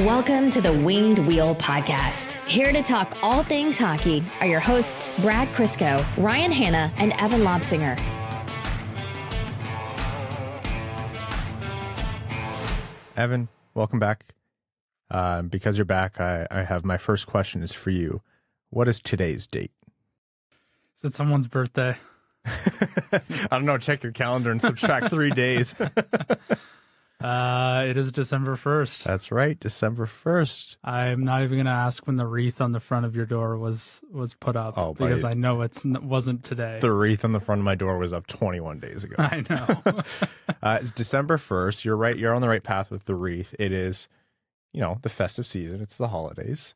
Welcome to the Winged Wheel Podcast. Here to talk all things hockey are your hosts, Brad Crisco, Ryan Hanna, and Evan Lobsinger. Evan, welcome back. Uh, because you're back, I, I have my first question is for you. What is today's date? Is it someone's birthday? I don't know. Check your calendar and subtract three days. Uh, it is December 1st. That's right, December 1st. I'm not even going to ask when the wreath on the front of your door was was put up Oh, because buddy. I know it wasn't today. The wreath on the front of my door was up 21 days ago. I know. Uh, it's December 1st. You're right. You're on the right path with the wreath. It is, you know, the festive season. It's the holidays.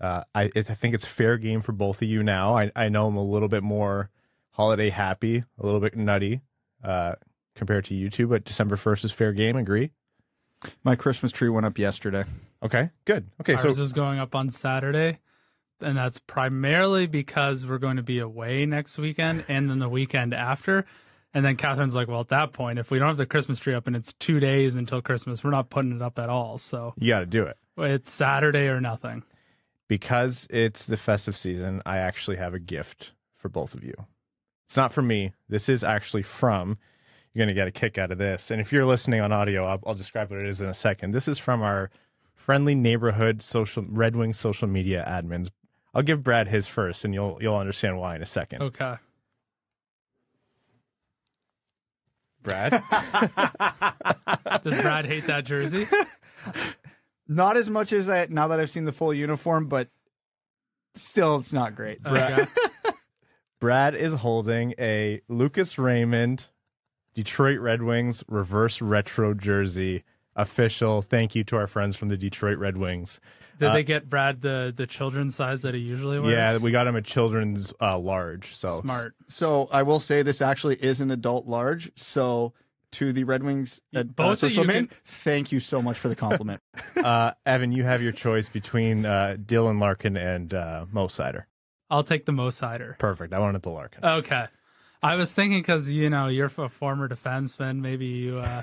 Uh, I, it, I think it's fair game for both of you now. I, I know I'm a little bit more holiday happy, a little bit nutty uh, compared to you two, but December 1st is fair game. Agree? My Christmas tree went up yesterday. Okay, good. Okay, Ours so is going up on Saturday, and that's primarily because we're going to be away next weekend and then the weekend after. And then Catherine's like, well, at that point, if we don't have the Christmas tree up and it's two days until Christmas, we're not putting it up at all. So you got to do it. it's Saturday or nothing. because it's the festive season, I actually have a gift for both of you. It's not for me. This is actually from. You're going to get a kick out of this. And if you're listening on audio, I'll, I'll describe what it is in a second. This is from our friendly neighborhood social Red Wing social media admins. I'll give Brad his first, and you'll you'll understand why in a second. Okay. Brad, Does Brad hate that jersey? Not as much as I now that I've seen the full uniform, but still, it's not great. Okay. Brad is holding a Lucas Raymond Detroit Red Wings reverse retro jersey. Official. Thank you to our friends from the Detroit Red Wings. Did Uh, they get Brad the the children's size that he usually wears? Yeah, we got him a children's uh, large. So smart. So I will say this actually is an adult large. So to the Red Wings uh, both of social you men, can- thank you so much for the compliment. Uh, Evan, you have your choice between uh, Dylan Larkin and uh, Mo Seider. I'll take the Mo Seider. Perfect. I wanted the Larkin. Okay. I was thinking because you know you're a former defenseman, maybe you uh,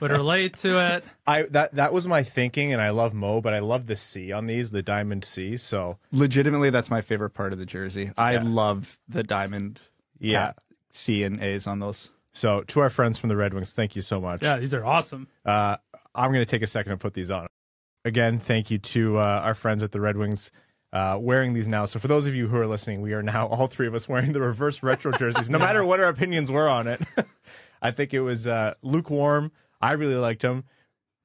would relate to it. I that that was my thinking, and I love Mo, but I love the C on these, the diamond C. So Legitimately, that's my favorite part of the jersey. I Yeah. love the diamond yeah. C and A's on those. So to our friends from the Red Wings, thank you so much. Yeah, these are awesome. Uh, I'm going to take a second to put these on. Again, thank you to uh, our friends at the Red Wings uh, wearing these now. So for those of you who are listening, we are now all three of us wearing the reverse retro jerseys, no matter what our opinions were on it. I think it was uh, lukewarm. I really liked him.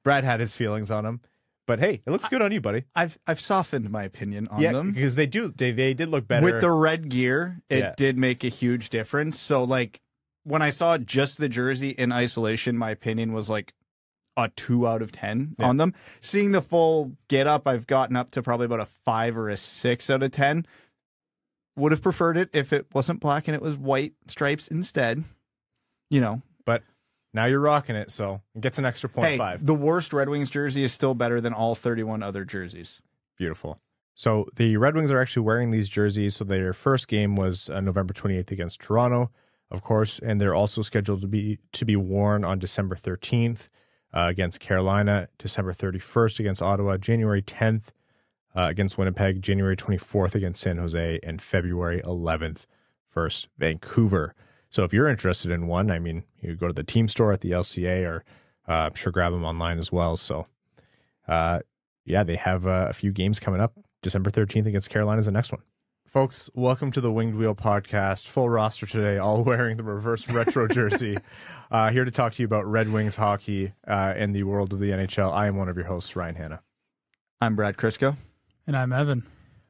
Brad had his feelings on him, but hey, it looks good on you, buddy. I've I've softened my opinion on yeah, them. because they do. They they did look better with the red gear it Yeah. did make a huge difference so like when i saw just the jersey in isolation my opinion was like a 2 out of 10 Yeah. on them seeing the full get up i've gotten up to probably about a 5 or a 6 out of 10 would have preferred it if it wasn't black and it was white stripes instead you know but now you're rocking it, so it gets an extra point hey five. the worst red wings jersey is still better than all 31 other jerseys Beautiful. So the Red Wings are actually wearing these jerseys. So their first game was uh, November 28th against Toronto, of course, and they're also scheduled to be to be worn on December 13th uh, against Carolina, December 31st against Ottawa, January 10th uh, against Winnipeg, January 24th against San Jose, and February 11th versus Vancouver. So if you're interested in one, I mean, you go to the team store at the LCA, or uh, I'm sure grab them online as well. So. Uh, yeah, they have uh, a few games coming up. December 13th against Carolina is the next one. Folks, welcome to the Winged Wheel podcast. Full roster today, all wearing the reverse retro jersey. Uh, here to talk to you about Red Wings hockey uh, and the world of the NHL. I am one of your hosts, Ryan Hanna. i'm brad crisco And I'm Evan.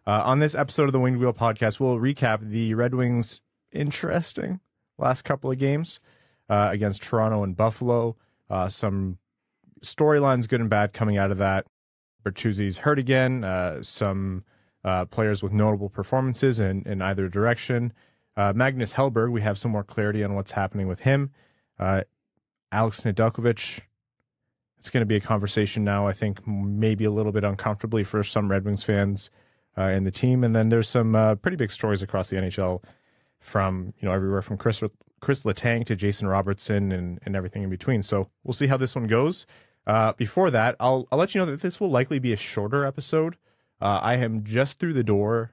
Uh, on this episode of the Winged Wheel podcast, we'll recap the Red Wings' interesting last couple of games uh, against Toronto and Buffalo. Uh, some storylines, good and bad, coming out of that. Bertuzzi's hurt again. Uh, some uh, players with notable performances in, in either direction. Uh, Magnus Hellberg, we have some more clarity on what's happening with him. Uh, Alex Nedeljkovic, it's going to be a conversation now. I think maybe a little bit uncomfortably for some Red Wings fans uh, in the team. And then there's some uh, pretty big stories across the NHL from you know everywhere from Chris Chris Letang to Jason Robertson and and everything in between. So we'll see how this one goes. Uh, before that, I'll I'll let you know that this will likely be a shorter episode. Uh, I am just through the door,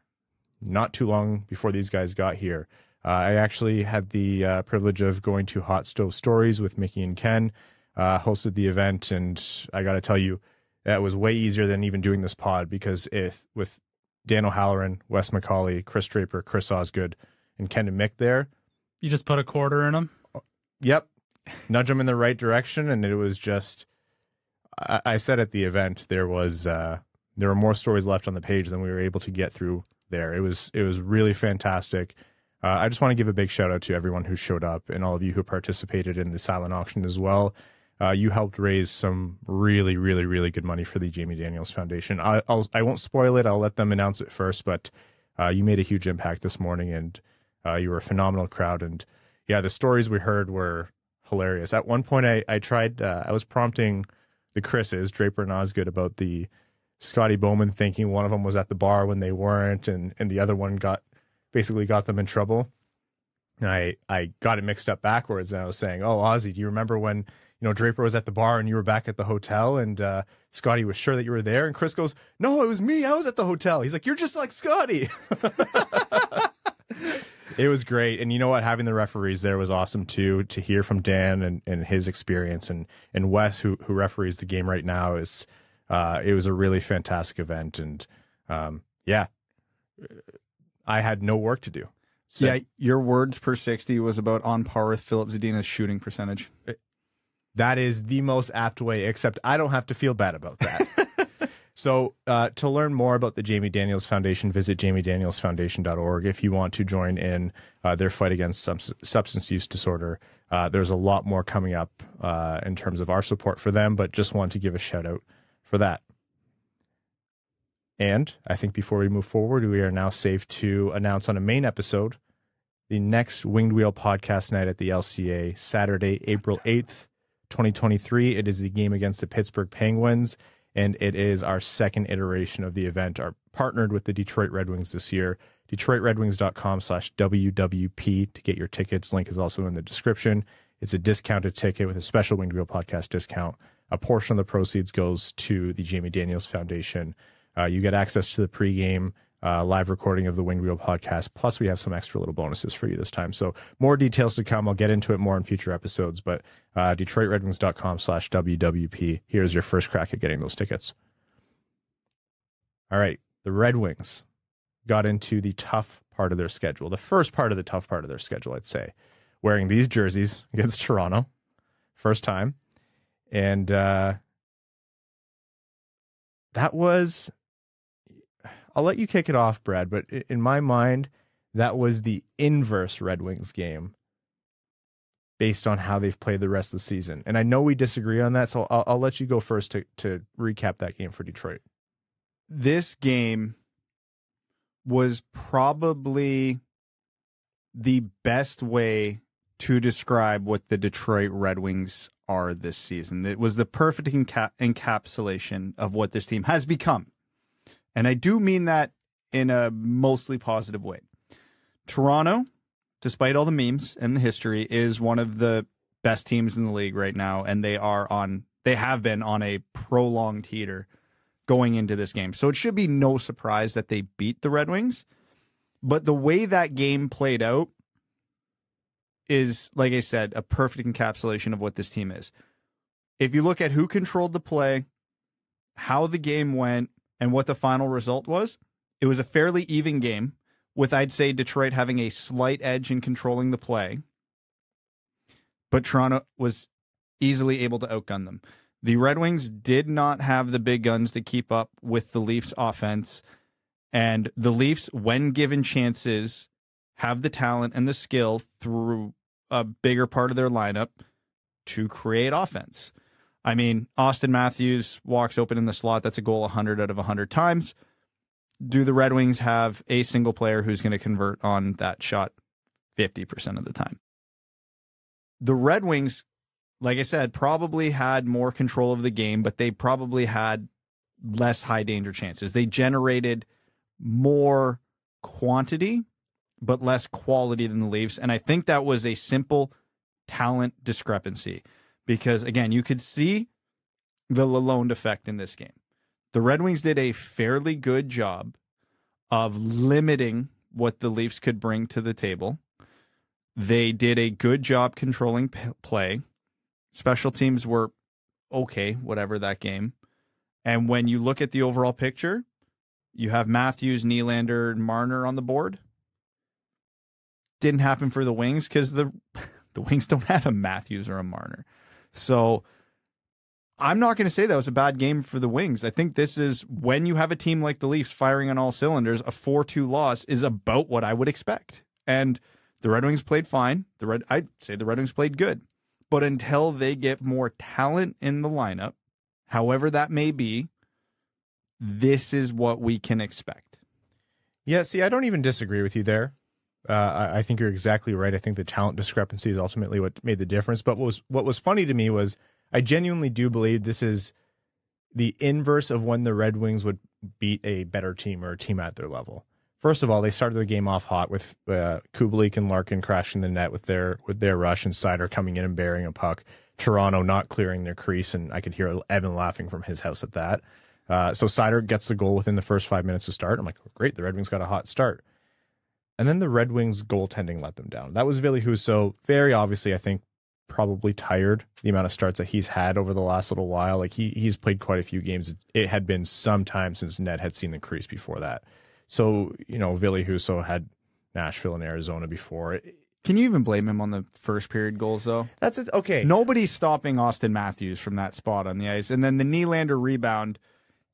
not too long before these guys got here. Uh, I actually had the uh, privilege of going to Hot Stove Stories with Mickey and Ken, uh, hosted the event, and I got to tell you, that was way easier than even doing this pod because if with Dan O'Halloran, Wes McCauley, Chris Draper, Chris Osgood, and Ken and Mick there, You just put a quarter in them. yep, nudge them in the right direction, and it was just. I, I said at the event there was uh, there were more stories left on the page than we were able to get through there. It was it was really fantastic. Uh, I just want to give a big shout out to everyone who showed up and all of you who participated in the silent auction as well. Uh, you helped raise some really, really, really good money for the Jamie Daniels Foundation. I, I'll, I won't spoil it. I'll let them announce it first, but uh, you made a huge impact this morning, and uh, you were a phenomenal crowd. And yeah, the stories we heard were hilarious. At one point, I, I tried, uh, I was prompting the Chris's, Draper and Osgood, about the Scotty Bowman thinking one of them was at the bar when they weren't, and, and the other one got basically got them in trouble. And I, I got it mixed up backwards, and I was saying, "Oh, Ozzy, do you remember when you know Draper was at the bar and you were back at the hotel, and uh, Scotty was sure that you were there?" And Chris goes, "No, it was me. I was at the hotel." He's like, "You're just like Scotty." it was great, and you know what? Having the referees there was awesome too. To hear from Dan and, and his experience, and and Wes, who who referees the game right now, is uh, it was a really fantastic event, and um, yeah, I had no work to do. So yeah, your words per 60 was about on par with Filip Zadina's shooting percentage. that is the most apt way, except I don't have to feel bad about that. so, uh, to learn more about the Jamie Daniels Foundation, visit jamiedanielsfoundation.org if you want to join in uh, their fight against subs- substance use disorder. Uh, there's a lot more coming up uh, in terms of our support for them, but just want to give a shout out for that. And I think before we move forward, we are now safe to announce on a main episode the next Winged Wheel podcast night at the LCA, Saturday, April 8th, 2023. It is the game against the Pittsburgh Penguins, and it is our second iteration of the event. Our partnered with the Detroit Red Wings this year. DetroitRedWings.com slash WWP to get your tickets. Link is also in the description. It's a discounted ticket with a special Winged Wheel podcast discount. A portion of the proceeds goes to the Jamie Daniels Foundation. Uh, you get access to the pregame uh, live recording of the Winged Wheel podcast. Plus, we have some extra little bonuses for you this time. So more details to come. I'll get into it more in future episodes. But uh, DetroitRedWings.com slash WWP. Here's your first crack at getting those tickets. All right. The Red Wings got into the tough part of their schedule. The first part of the tough part of their schedule, I'd say, wearing these jerseys against Toronto. First time. And uh, that was I'll let you kick it off, Brad, but in my mind, that was the inverse Red Wings game based on how they've played the rest of the season. And I know we disagree on that, so I'll, I'll let you go first to, to recap that game for Detroit. This game was probably the best way to describe what the Detroit Red Wings are this season. It was the perfect enca- encapsulation of what this team has become. And I do mean that in a mostly positive way. Toronto, despite all the memes and the history, is one of the best teams in the league right now, and they are on they have been on a prolonged heater going into this game. So it should be no surprise that they beat the Red Wings. But the way that game played out is, like I said, a perfect encapsulation of what this team is. If you look at who controlled the play, how the game went, and what the final result was, it was a fairly even game, with I'd say Detroit having a slight edge in controlling the play. But Toronto was easily able to outgun them. The Red Wings did not have the big guns to keep up with the Leafs offense. And the Leafs, when given chances, have the talent and the skill through a bigger part of their lineup to create offense. I mean, Auston Matthews walks open in the slot. That's a goal 100 out of 100 times. Do the Red Wings have a single player who's going to convert on that shot 50% of the time? The Red Wings, like I said, probably had more control of the game, but they probably had less high danger chances. They generated more quantity, but less quality than the Leafs. And I think that was a simple talent discrepancy because again, you could see the Lalonde effect in this game. The Red Wings did a fairly good job of limiting what the Leafs could bring to the table. They did a good job controlling play. Special teams were okay, whatever that game. And when you look at the overall picture, you have Matthews, Nylander, and Marner on the board. Didn't happen for the Wings because the the Wings don't have a Matthews or a Marner. So I'm not going to say that was a bad game for the Wings. I think this is when you have a team like the Leafs firing on all cylinders, a 4 2 loss is about what I would expect. And the Red Wings played fine. The Red I'd say the Red Wings played good. But until they get more talent in the lineup, however that may be, this is what we can expect. Yeah, see, I don't even disagree with you there. Uh, I, I think you're exactly right. I think the talent discrepancy is ultimately what made the difference. But what was what was funny to me was I genuinely do believe this is the inverse of when the Red Wings would beat a better team or a team at their level. First of all, they started the game off hot with uh, Kubalik and Larkin crashing the net with their with their rush and Seider coming in and burying a puck. Toronto not clearing their crease, and I could hear Evan laughing from his house at that. Uh, so Seider gets the goal within the first five minutes to start. I'm like, great, the Red Wings got a hot start. And then the Red Wings goaltending let them down. That was Ville Husso, very obviously, I think, probably tired the amount of starts that he's had over the last little while. Like he he's played quite a few games. It had been some time since Ned had seen the crease before that. So, you know, Ville Husso had Nashville and Arizona before. Can you even blame him on the first period goals though? That's it. Okay. Nobody's stopping Auston Matthews from that spot on the ice. And then the Nylander rebound,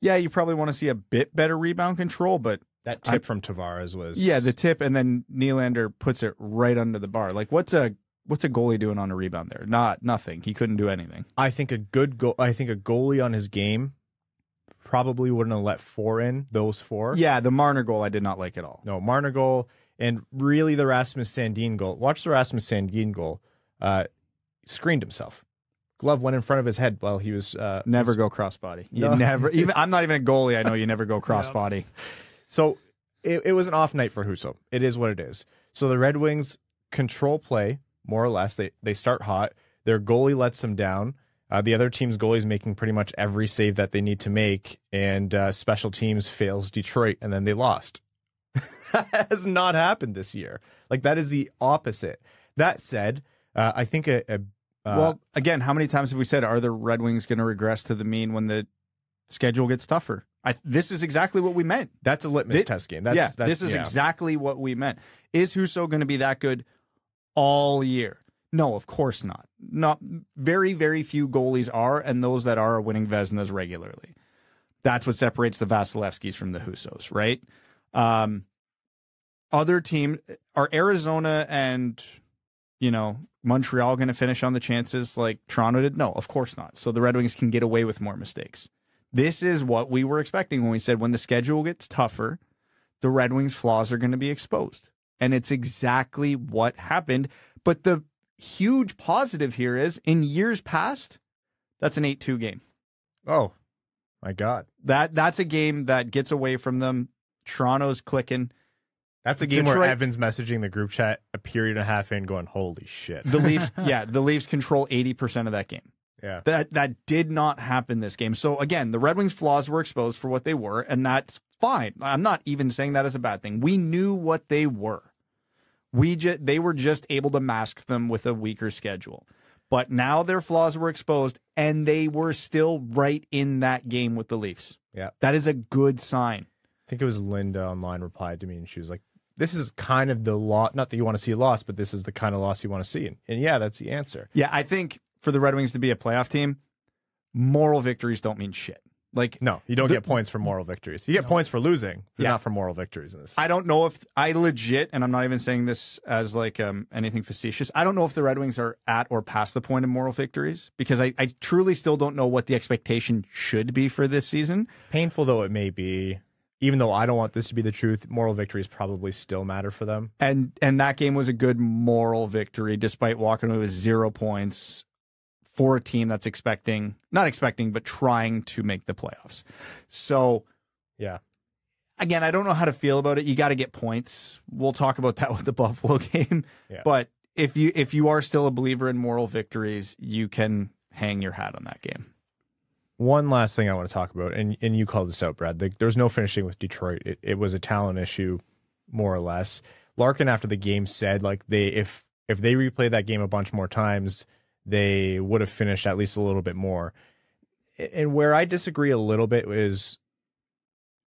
yeah, you probably want to see a bit better rebound control, but that tip I, from Tavares was Yeah, the tip and then Nylander puts it right under the bar. Like what's a what's a goalie doing on a rebound there? Not nothing. He couldn't do anything. I think a good goal I think a goalie on his game probably wouldn't have let four in, those four. Yeah, the Marner goal I did not like at all. No, Marner goal and really the Rasmus Sandin goal. Watch the Rasmus Sandin goal. Uh, screened himself. Glove went in front of his head while he was uh, never go crossbody. You no. never even I'm not even a goalie. I know you never go crossbody. So it, it was an off night for Husso. It is what it is. So the Red Wings control play more or less. They they start hot. Their goalie lets them down. Uh, the other team's goalie is making pretty much every save that they need to make, and uh, special teams fails Detroit, and then they lost. that has not happened this year. Like that is the opposite. That said, uh, I think a, a uh, well, again, how many times have we said are the Red Wings going to regress to the mean when the schedule gets tougher? I, this is exactly what we meant. That's a litmus this, test game. That's, yeah, that's, this is yeah. exactly what we meant. Is Husso going to be that good all year? No, of course not. Not very, very few goalies are, and those that are are winning Vezinas regularly. That's what separates the Vasilevskis from the Hussos, right? Um, other team are Arizona and you know Montreal going to finish on the chances like Toronto did? No, of course not. So the Red Wings can get away with more mistakes. This is what we were expecting when we said when the schedule gets tougher, the Red Wings' flaws are going to be exposed. And it's exactly what happened. But the huge positive here is in years past, that's an 8 2 game. Oh, my God. That That's a game that gets away from them. Toronto's clicking. That's a game Detroit, where Evan's messaging the group chat a period and a half in, going, "Holy shit!" The Leafs, yeah, the Leafs control eighty percent of that game. Yeah, that that did not happen this game. So again, the Red Wings' flaws were exposed for what they were, and that's fine. I'm not even saying that as a bad thing. We knew what they were. We just they were just able to mask them with a weaker schedule. But now their flaws were exposed, and they were still right in that game with the Leafs. Yeah, that is a good sign. I think it was Linda online replied to me, and she was like, this is kind of the loss. Not that you want to see a loss, but this is the kind of loss you want to see. And, and yeah, that's the answer. Yeah, I think for the Red Wings to be a playoff team, moral victories don't mean shit. Like no, you don't the, get points for moral victories. You get no. points for losing, but yeah. not for moral victories in this. I don't know if I legit, and I'm not even saying this as like um, anything facetious. I don't know if the Red Wings are at or past the point of moral victories because I, I truly still don't know what the expectation should be for this season. Painful though it may be, even though I don't want this to be the truth, moral victories probably still matter for them. And and that game was a good moral victory, despite walking away with zero points for a team that's expecting, not expecting, but trying to make the playoffs. So, yeah. Again, I don't know how to feel about it. You got to get points. We'll talk about that with the Buffalo game. Yeah. But if you if you are still a believer in moral victories, you can hang your hat on that game. One last thing I want to talk about, and and you called this out, Brad. Like, there's no finishing with Detroit. It, it was a talent issue, more or less. Larkin after the game said like they if if they replay that game a bunch more times, they would have finished at least a little bit more. And where I disagree a little bit is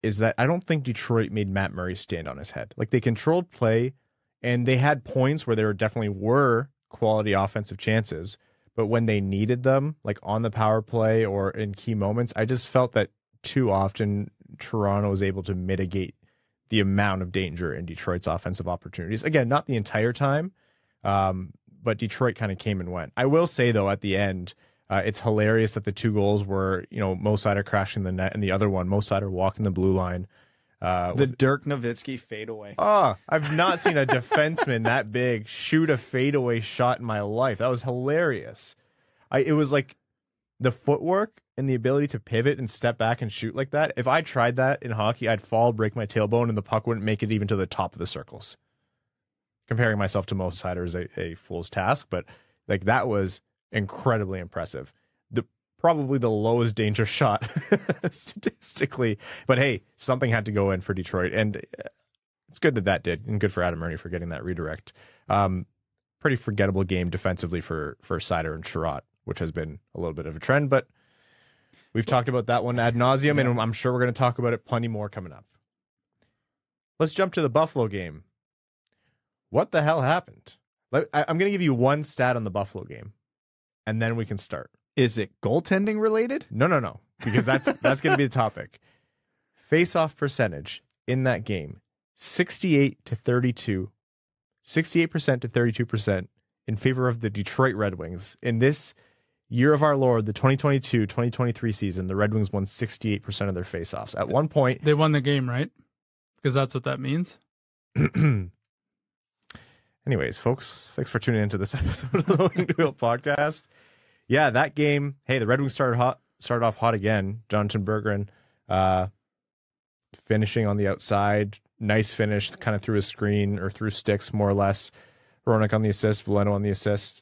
is that I don't think Detroit made Matt Murray stand on his head. Like they controlled play and they had points where there definitely were quality offensive chances, but when they needed them, like on the power play or in key moments, I just felt that too often Toronto was able to mitigate the amount of danger in Detroit's offensive opportunities. Again, not the entire time, um, but Detroit kind of came and went. I will say though, at the end, uh, it's hilarious that the two goals were, you know, Mo Seider crashing the net, and the other one, Mo Seider walking the blue line. Uh, the Dirk Nowitzki fadeaway. Oh, I've not seen a defenseman that big shoot a fadeaway shot in my life. That was hilarious. I it was like the footwork and the ability to pivot and step back and shoot like that. If I tried that in hockey, I'd fall, break my tailbone, and the puck wouldn't make it even to the top of the circles. Comparing myself to Mo Seider is a, a fool's task, but like that was incredibly impressive. Probably the lowest danger shot statistically, but hey, something had to go in for Detroit, and uh, it's good that that did, and good for Adam Erne for getting that redirect. Um, pretty forgettable game defensively for for Seider and Chiarot, which has been a little bit of a trend, but we've talked about that one ad nauseum, yeah. and I'm sure we're going to talk about it plenty more coming up. Let's jump to the Buffalo game. What the hell happened? I'm going to give you one stat on the Buffalo game and then we can start. Is it goaltending related? No, no, no, because that's that's going to be the topic. Face-off percentage in that game: sixty-eight to thirty-two, sixty-eight percent to thirty-two percent in favor of the Detroit Red Wings. In this year of our Lord, the 2022-2023 season, the Red Wings won 68% of their face-offs. At one point, they won the game, right? Because that's what that means. Anyways, folks, thanks for tuning into this episode of the Loading Wheel podcast. Yeah, that game. Hey, the Red Wings started hot, started off hot again. Jonathan Berggren, uh, finishing on the outside, nice finish, kind of through a screen or through sticks, more or less. Hronek on the assist, Veleno on the assist.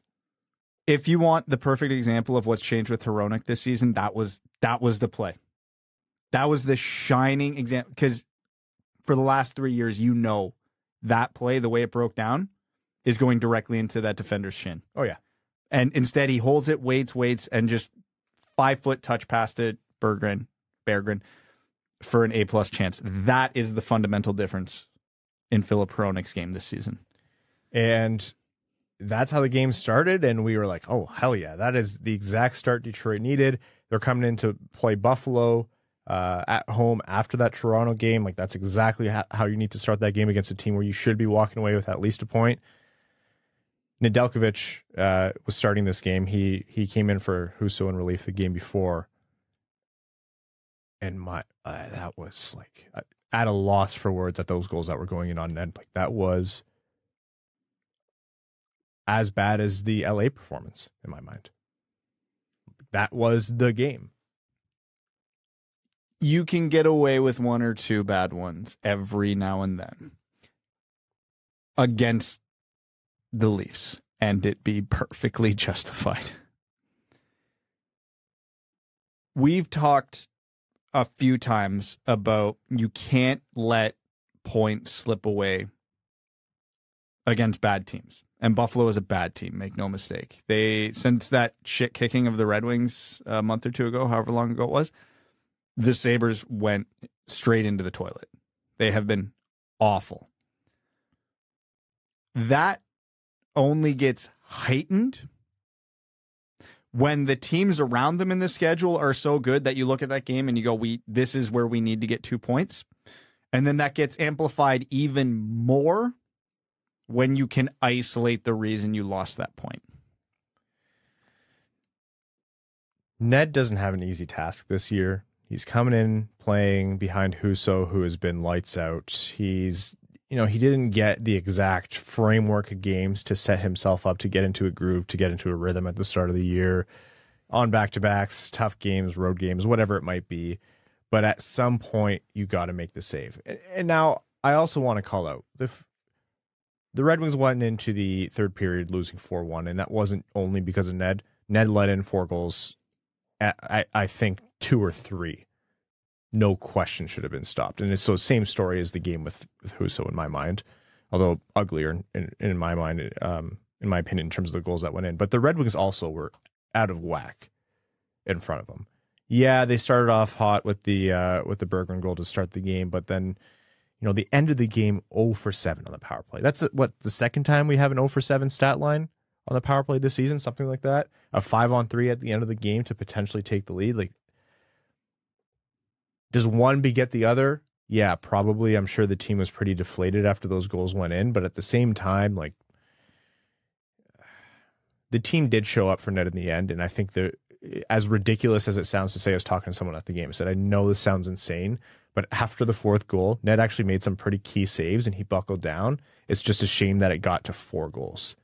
If you want the perfect example of what's changed with Hronek this season, that was that was the play. That was the shining example because for the last three years, you know that play, the way it broke down, is going directly into that defender's shin. Oh yeah. And instead he holds it, waits, waits, and just five foot touch past it, Berggren, Berggren, for an A plus chance. That is the fundamental difference in Filip Hronek's game this season. And that's how the game started. And we were like, oh, hell yeah, that is the exact start Detroit needed. They're coming in to play Buffalo uh, at home after that Toronto game. Like, that's exactly how you need to start that game against a team where you should be walking away with at least a point. Nedeljkovic uh, was starting this game. He he came in for Husso in relief the game before, and my uh, that was like uh, at a loss for words at those goals that were going in on end. Like that was as bad as the LA performance in my mind. That was the game. You can get away with one or two bad ones every now and then against the Leafs and it be perfectly justified. We've talked a few times about you can't let points slip away against bad teams. And Buffalo is a bad team, make no mistake. They since that shit kicking of the Red Wings a month or two ago, however long ago it was, the Sabres went straight into the toilet. They have been awful. That only gets heightened when the teams around them in the schedule are so good that you look at that game and you go, "We this is where we need to get two points," and then that gets amplified even more when you can isolate the reason you lost that point. Ned doesn't have an easy task this year. He's coming in playing behind Husso, who has been lights out. He's you know, he didn't get the exact framework of games to set himself up to get into a groove, to get into a rhythm at the start of the year on back to backs, tough games, road games, whatever it might be. But at some point, you got to make the save. And now I also want to call out the the Red Wings went into the third period losing 4 1, and that wasn't only because of Ned. Ned let in four goals I, I think two or three, no question should have been stopped. And it's so same story as the game with, with Husso in my mind, although uglier in, in my mind, um, in my opinion, in terms of the goals that went in. But the Red Wings also were out of whack in front of them. Yeah, they started off hot with the uh, with the Berggren goal to start the game, but then you know the end of the game 0 for 7 on the power play. That's what the second time we have an 0 for 7 stat line on the power play this season, something like that. A 5 on 3 at the end of the game to potentially take the lead. Like does one beget the other? Yeah, probably. I'm sure the team was pretty deflated after those goals went in, but at the same time like the team did show up for Ned in the end, and I think that as ridiculous as it sounds to say, I was talking to someone at the game. I said, I know this sounds insane, but after the fourth goal, Ned actually made some pretty key saves and he buckled down. It's just a shame that it got to four goals,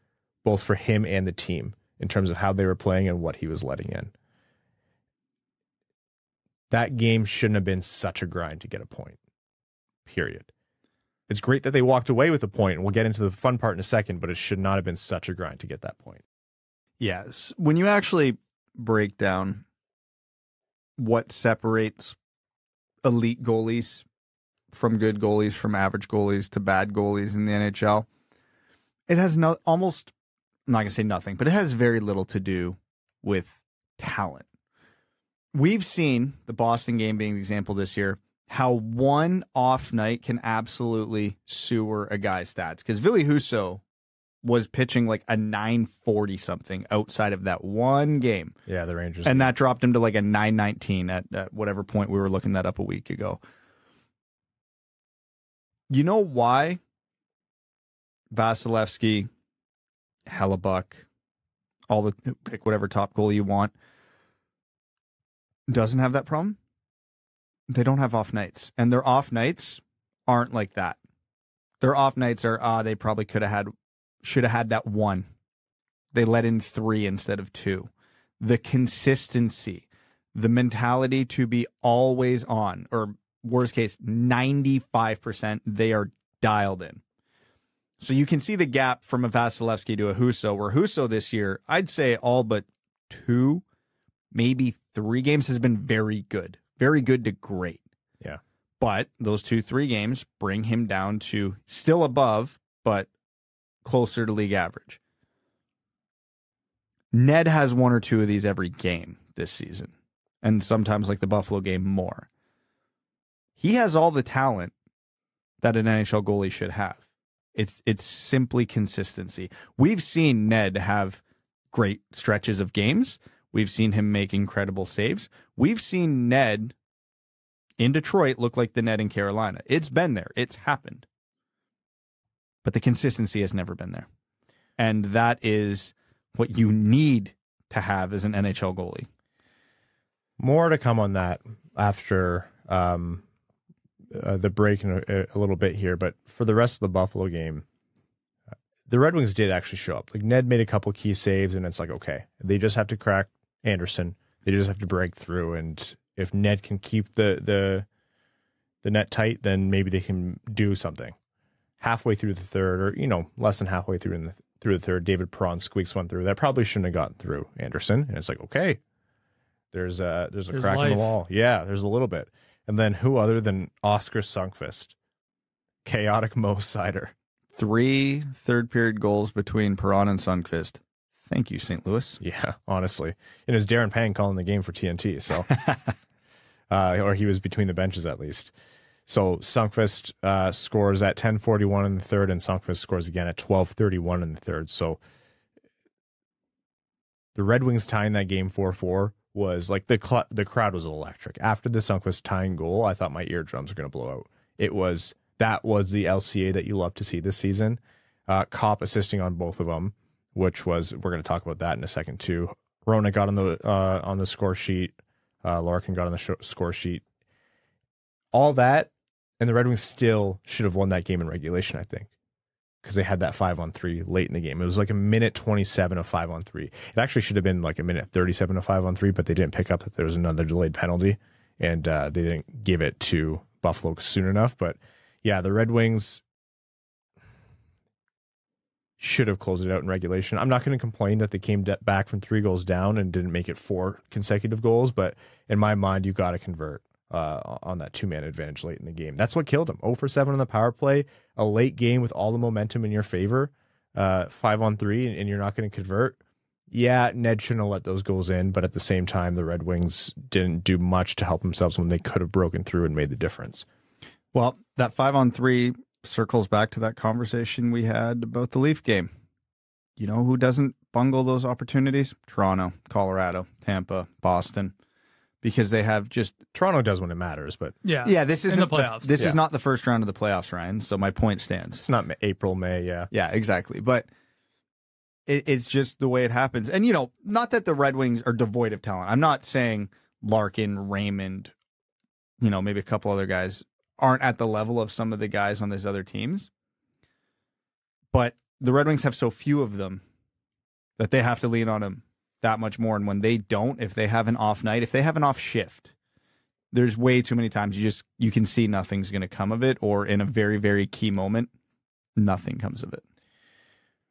both for him and the team in terms of how they were playing and what he was letting in. That game shouldn't have been such a grind to get a point, period. It's great that they walked away with a point, and we'll get into the fun part in a second, but it should not have been such a grind to get that point. Yes. When you actually break down what separates elite goalies from good goalies, from average goalies to bad goalies in the NHL, it has no almost I'm not gonna say nothing, but it has very little to do with talent. We've seen the Boston game being the example this year, how one off night can absolutely sewer a guy's stats. Because Ville Husso was pitching like a 940 something outside of that one game. Yeah, the Rangers. And that dropped him to like a 919 at, at whatever point we were looking that up a week ago. You know why Vasilevskiy, Hellebuyck, all the pick whatever top goal you want doesn't have that problem? They don't have off nights. And their off nights aren't like that. Their off nights are ah, they probably could have had should have had that one. They let in three instead of two. The consistency, the mentality to be always on, or worst case, 95%, they are dialed in. So you can see the gap from a Vasilevskiy to a Husso, where Husso this year, I'd say all but two, maybe three games has been very good. Very good to great. Yeah. But those two, three games bring him down to still above, but closer to league average. Ned has one or two of these every game this season, and sometimes, like the Buffalo game, more. He has all the talent that an NHL goalie should have. It's it's simply consistency. We've seen Ned have great stretches of games. We've seen him make incredible saves. We've seen Ned in Detroit look like the Ned in Carolina. It's been there. It's happened but the consistency has never been there. And that is what you need to have as an NHL goalie. More to come on that after um, uh, the break in a, a, little bit here. But for the rest of the Buffalo game, the Red Wings did actually show up. Like Ned made a couple key saves, and it's like, okay, they just have to crack Anderson. They just have to break through. And if Ned can keep the the the net tight, then maybe they can do something halfway through the third, or you know, less than halfway through in the through the third, David Perron squeaks one through. That probably shouldn't have gotten through Anderson, And it's like, okay, there's a there's a there's crack life. in the wall. Yeah, there's a little bit. And then who other than Oscar Sundqvist, chaotic Mo Seider Three third period goals between Perron and Sundqvist. Thank you, St. Louis. Yeah, honestly. And it was Darren Pang calling the game for TNT. So, uh, or he was between the benches at least. So Sundqvist uh, scores at 10:41 in the third, and Sundqvist scores again at 12:31 in the third. So the Red Wings tying that game 4-4 was like the cl- the crowd was electric. After the Sundqvist tying goal, I thought my eardrums were going to blow out. It was that was the LCA that you love to see this season. Uh, Copp assisting on both of them, which was we're going to talk about that in a second too. Hronek got on the uh, on the score sheet. Uh, Larkin got on the sh- score sheet. All that and the Red Wings still should have won that game in regulation, I think, because they had that five on three late in the game. It was like a minute 27 of five on three. It actually should have been like a minute 37 of five on three, but they didn't pick up that there was another delayed penalty and uh, they didn't give it to Buffalo soon enough. But yeah, the Red Wings should have closed it out in regulation. I'm not going to complain that they came de- back from three goals down and didn't make it four consecutive goals, but in my mind, you got to convert uh, on that two man advantage late in the game. That's what killed them. 0 for 7 on the power play, a late game with all the momentum in your favor, uh, five on three, and, and you're not going to convert. Yeah, Ned shouldn't have let those goals in, but at the same time, the Red Wings didn't do much to help themselves when they could have broken through and made the difference. Well, that five on three circles back to that conversation we had about the Leaf game. You know who doesn't bungle those opportunities? Toronto, Colorado, Tampa, Boston, because they have just Toronto does when it matters, but Yeah. yeah. This isn't the playoffs. this Yeah. is not the first round of the playoffs, Ryan. So my point stands. it's not April, May. Yeah, Yeah, exactly. But it, it's just the way it happens. And, you know, not that the Red Wings are devoid of talent. I'm not saying Larkin, Raymond, you know, maybe a couple other guys aren't at the level of some of the guys on these other teams. But the Red Wings have so few of them that they have to lean on them that much more. And when they don't, if they have an off night, if they have an off shift, there's way too many times you just you can see nothing's going to come of it or in a very very key moment nothing comes of it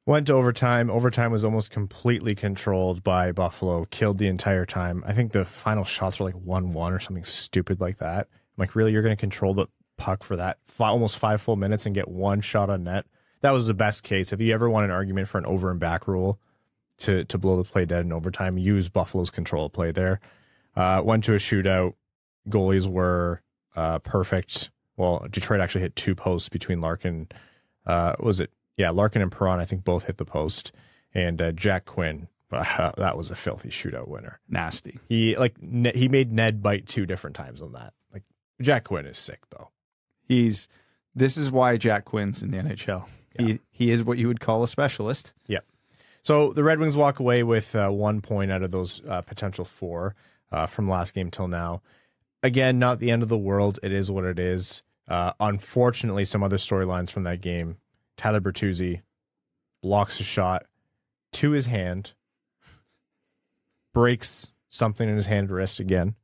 Went to overtime. Overtime was almost completely controlled by Buffalo, killed the entire time. I think the final shots were like 1 1 or something stupid like that. I'm like, really? You're going to control the puck for that fi- almost five full minutes and get one shot on net? That was the best case. If you ever want an argument for an over and back rule to, to blow the play dead in overtime, use Buffalo's control play there. Uh, went to a shootout. Goalies were uh, perfect. Well, Detroit actually hit two posts between Larkin. Uh, was it yeah, Larkin and Perron, I think both hit the post, and uh, Jack Quinn. Uh, that was a filthy shootout winner. nasty He like ne- he made Ned bite two different times on that. Like Jack Quinn is sick though. He's this is why jack quinn's in the nhl he he is what you would call a specialist Yeah. So the Red Wings walk away with uh, one point out of those uh, potential four uh, from last game till now. Again, not the end of the world. It is what it is. Uh, unfortunately, some other storylines from that game. Tyler Bertuzzi blocks a shot to his hand, breaks something in his hand wrist again.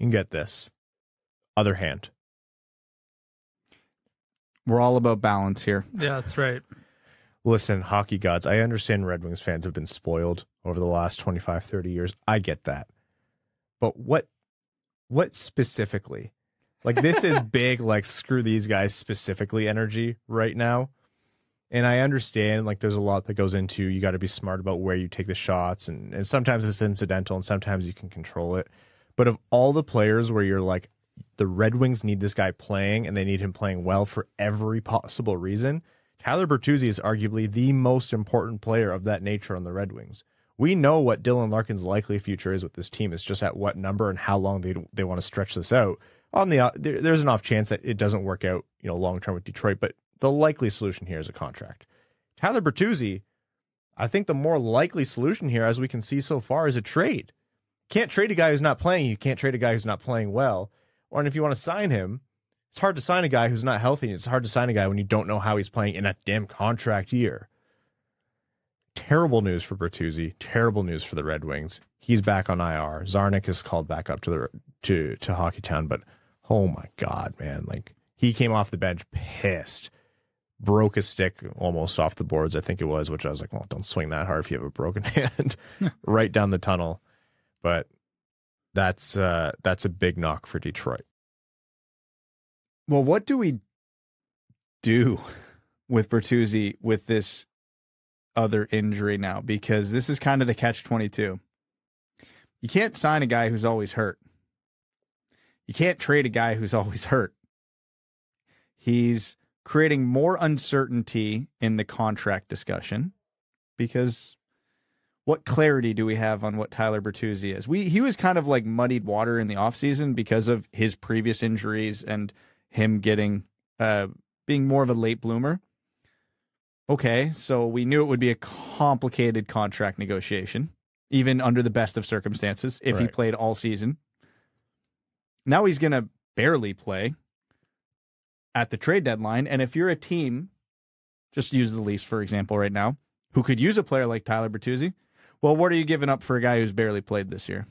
And get this other hand. We're all about balance here Yeah, that's right. Listen, hockey gods, I understand Red Wings fans have been spoiled over the last 25, 30 years. I get that. But what what specifically? Like this is big like screw these guys specifically energy right now. And I understand like there's a lot that goes into you got to be smart about where you take the shots and, and sometimes it's incidental and sometimes you can control it. But of all the players where you're like the Red Wings need this guy playing and they need him playing well for every possible reason, Tyler Bertuzzi is arguably the most important player of that nature on the Red Wings. We know what Dylan Larkin's likely future is with this team. It's just at what number and how long they they want to stretch this out. On the uh, there, there's an off chance that it doesn't work out, you know, long term with Detroit, but the likely solution here is a contract. Tyler Bertuzzi, I think the more likely solution here, as we can see so far, is a trade. Can't trade a guy who's not playing. You can't trade a guy who's not playing well. Or and if you want to sign him, it's hard to sign a guy who's not healthy. It's hard to sign a guy when you don't know how he's playing in a damn contract year. Terrible news for Bertuzzi. Terrible news for the Red Wings. He's back on IR. Czarnik is called back up to the to to Hockeytown, but oh my god, man! Like he came off the bench pissed, broke his stick almost off the boards. I think it was, which I was like, well, don't swing that hard if you have a broken hand, right down the tunnel. But that's uh that's a big knock for Detroit. well what do we do with bertuzzi with this other injury now? Because this is kind of the catch 22 you can't sign a guy who's always hurt. You can't trade a guy who's always hurt. He's creating more uncertainty in the contract discussion because what clarity do we have on what Tyler Bertuzzi is? We he was kind of like muddied water in the offseason because of his previous injuries and him getting uh being more of a late bloomer. Okay, so we knew it would be a complicated contract negotiation, even under the best of circumstances, if he played all season. Now he's going to barely play at the trade deadline. And if you're a team, just use the Leafs, for example, right now, who could use a player like Tyler Bertuzzi, well, what are you giving up for a guy who's barely played this year?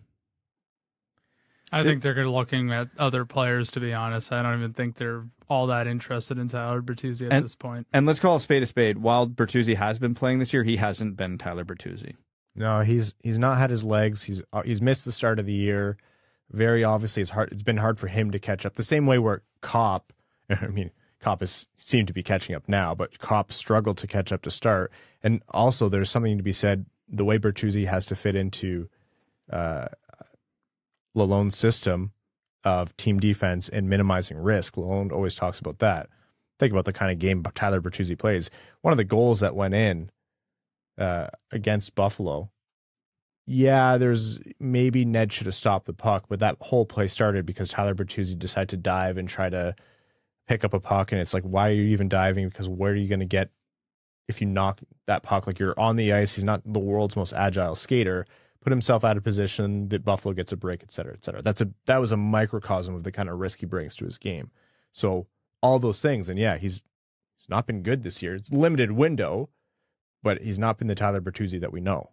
I think they're good looking at other players. To be honest, I don't even think they're all that interested in Tyler Bertuzzi at And- this point. And let's call a spade a spade. While Bertuzzi has been playing this year, he hasn't been Tyler Bertuzzi. No, he's he's not had his legs. He's uh, he's missed the start of the year. Very obviously, it's hard. It's been hard for him to catch up. The same way where Copp, I mean, Copp has seemed to be catching up now, but Copp struggled to catch up to start. And also, there's something to be said. The way Bertuzzi has to fit into uh, Lalonde's system of team defense and minimizing risk. Lalonde always talks about that. Think about the kind of game Tyler Bertuzzi plays. One of the goals that went in uh, against Buffalo. Yeah, there's maybe Ned should have stopped the puck, but that whole play started because Tyler Bertuzzi decided to dive and try to pick up a puck, and it's like, why are you even diving? Because where are you going to get if you knock that puck? Like you're on the ice. He's not the world's most agile skater. Put himself out of position that Buffalo gets a break, et cetera, et cetera. That's a that was a microcosm of the kind of risk he brings to his game. So all those things, and yeah, he's he's not been good this year. It's limited window, but he's not been the Tyler Bertuzzi that we know.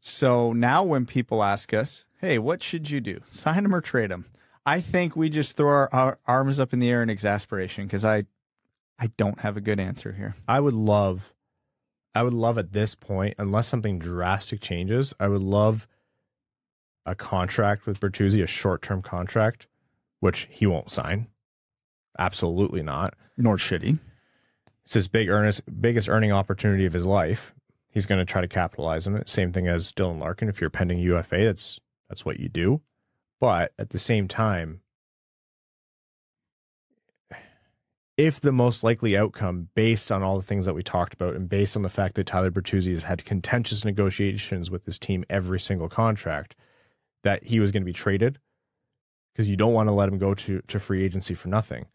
So now when people ask us, hey, what should you do? Sign him or trade him? I think we just throw our, our arms up in the air in exasperation because I I don't have a good answer here. I would love, I would love at this point, unless something drastic changes, I would love a contract with Bertuzzi, a short term contract, which he won't sign. Absolutely not. Nor should he. It's his big earnest, biggest earning opportunity of his life. He's going to try to capitalize on it. Same thing as Dylan Larkin. If you're pending UFA, that's that's what you do. But at the same time, if the most likely outcome, based on all the things that we talked about, and based on the fact that Tyler Bertuzzi has had contentious negotiations with his team every single contract, that he was going to be traded, because you don't want to let him go to to free agency for nothing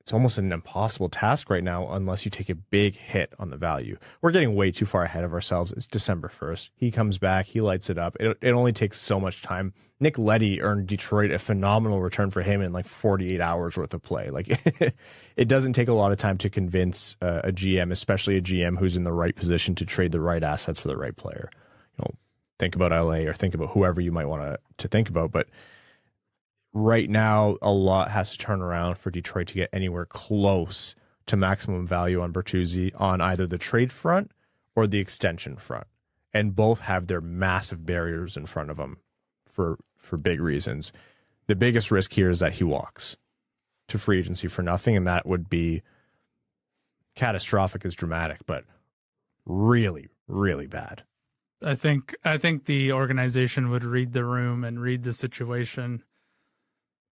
it's almost an impossible task right now unless you take a big hit on the value. We're getting way too far ahead of ourselves. It's December 1st. He comes back, he lights it up. It, it only takes so much time. Nick Leddy earned Detroit a phenomenal return for him in like 48 hours worth of play. Like it doesn't take a lot of time to convince uh, a GM, especially a GM who's in the right position to trade the right assets for the right player. You know, think about LA or think about whoever you might want to to think about, but right now a lot has to turn around for Detroit to get anywhere close to maximum value on Bertuzzi on either the trade front or the extension front. And both have their massive barriers in front of them for for big reasons. The biggest risk here is that he walks to free agency for nothing, and that would be catastrophic is dramatic, but really, really bad. I think I think the organization would read the room and read the situation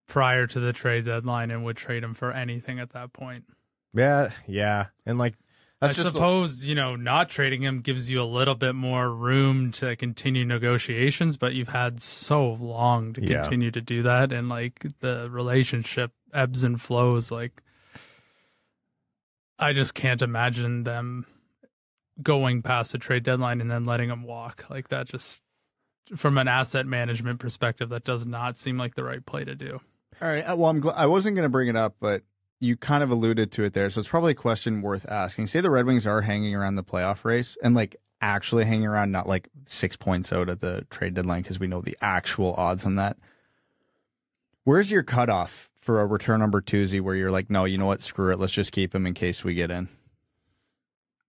prior to the trade deadline and would trade him for anything at that point. Yeah, yeah. And like that's I just suppose, you know, not trading him gives you a little bit more room to continue negotiations, but you've had so long to Yeah. continue to do that and like the relationship ebbs and flows like I just can't imagine them going past the trade deadline and then letting him walk. Like that just from an asset management perspective that does not seem like the right play to do. All right. uh, Well, I'm gl- I wasn't going to bring it up, but you kind of alluded to it there, so it's probably a question worth asking. Say the Red Wings are hanging around the playoff race and like actually hanging around, not like six points out at the trade deadline because we know the actual odds on that. Where's your cutoff for a return on Bertuzzi where you're like, no, you know what, screw it, let's just keep him in case we get in?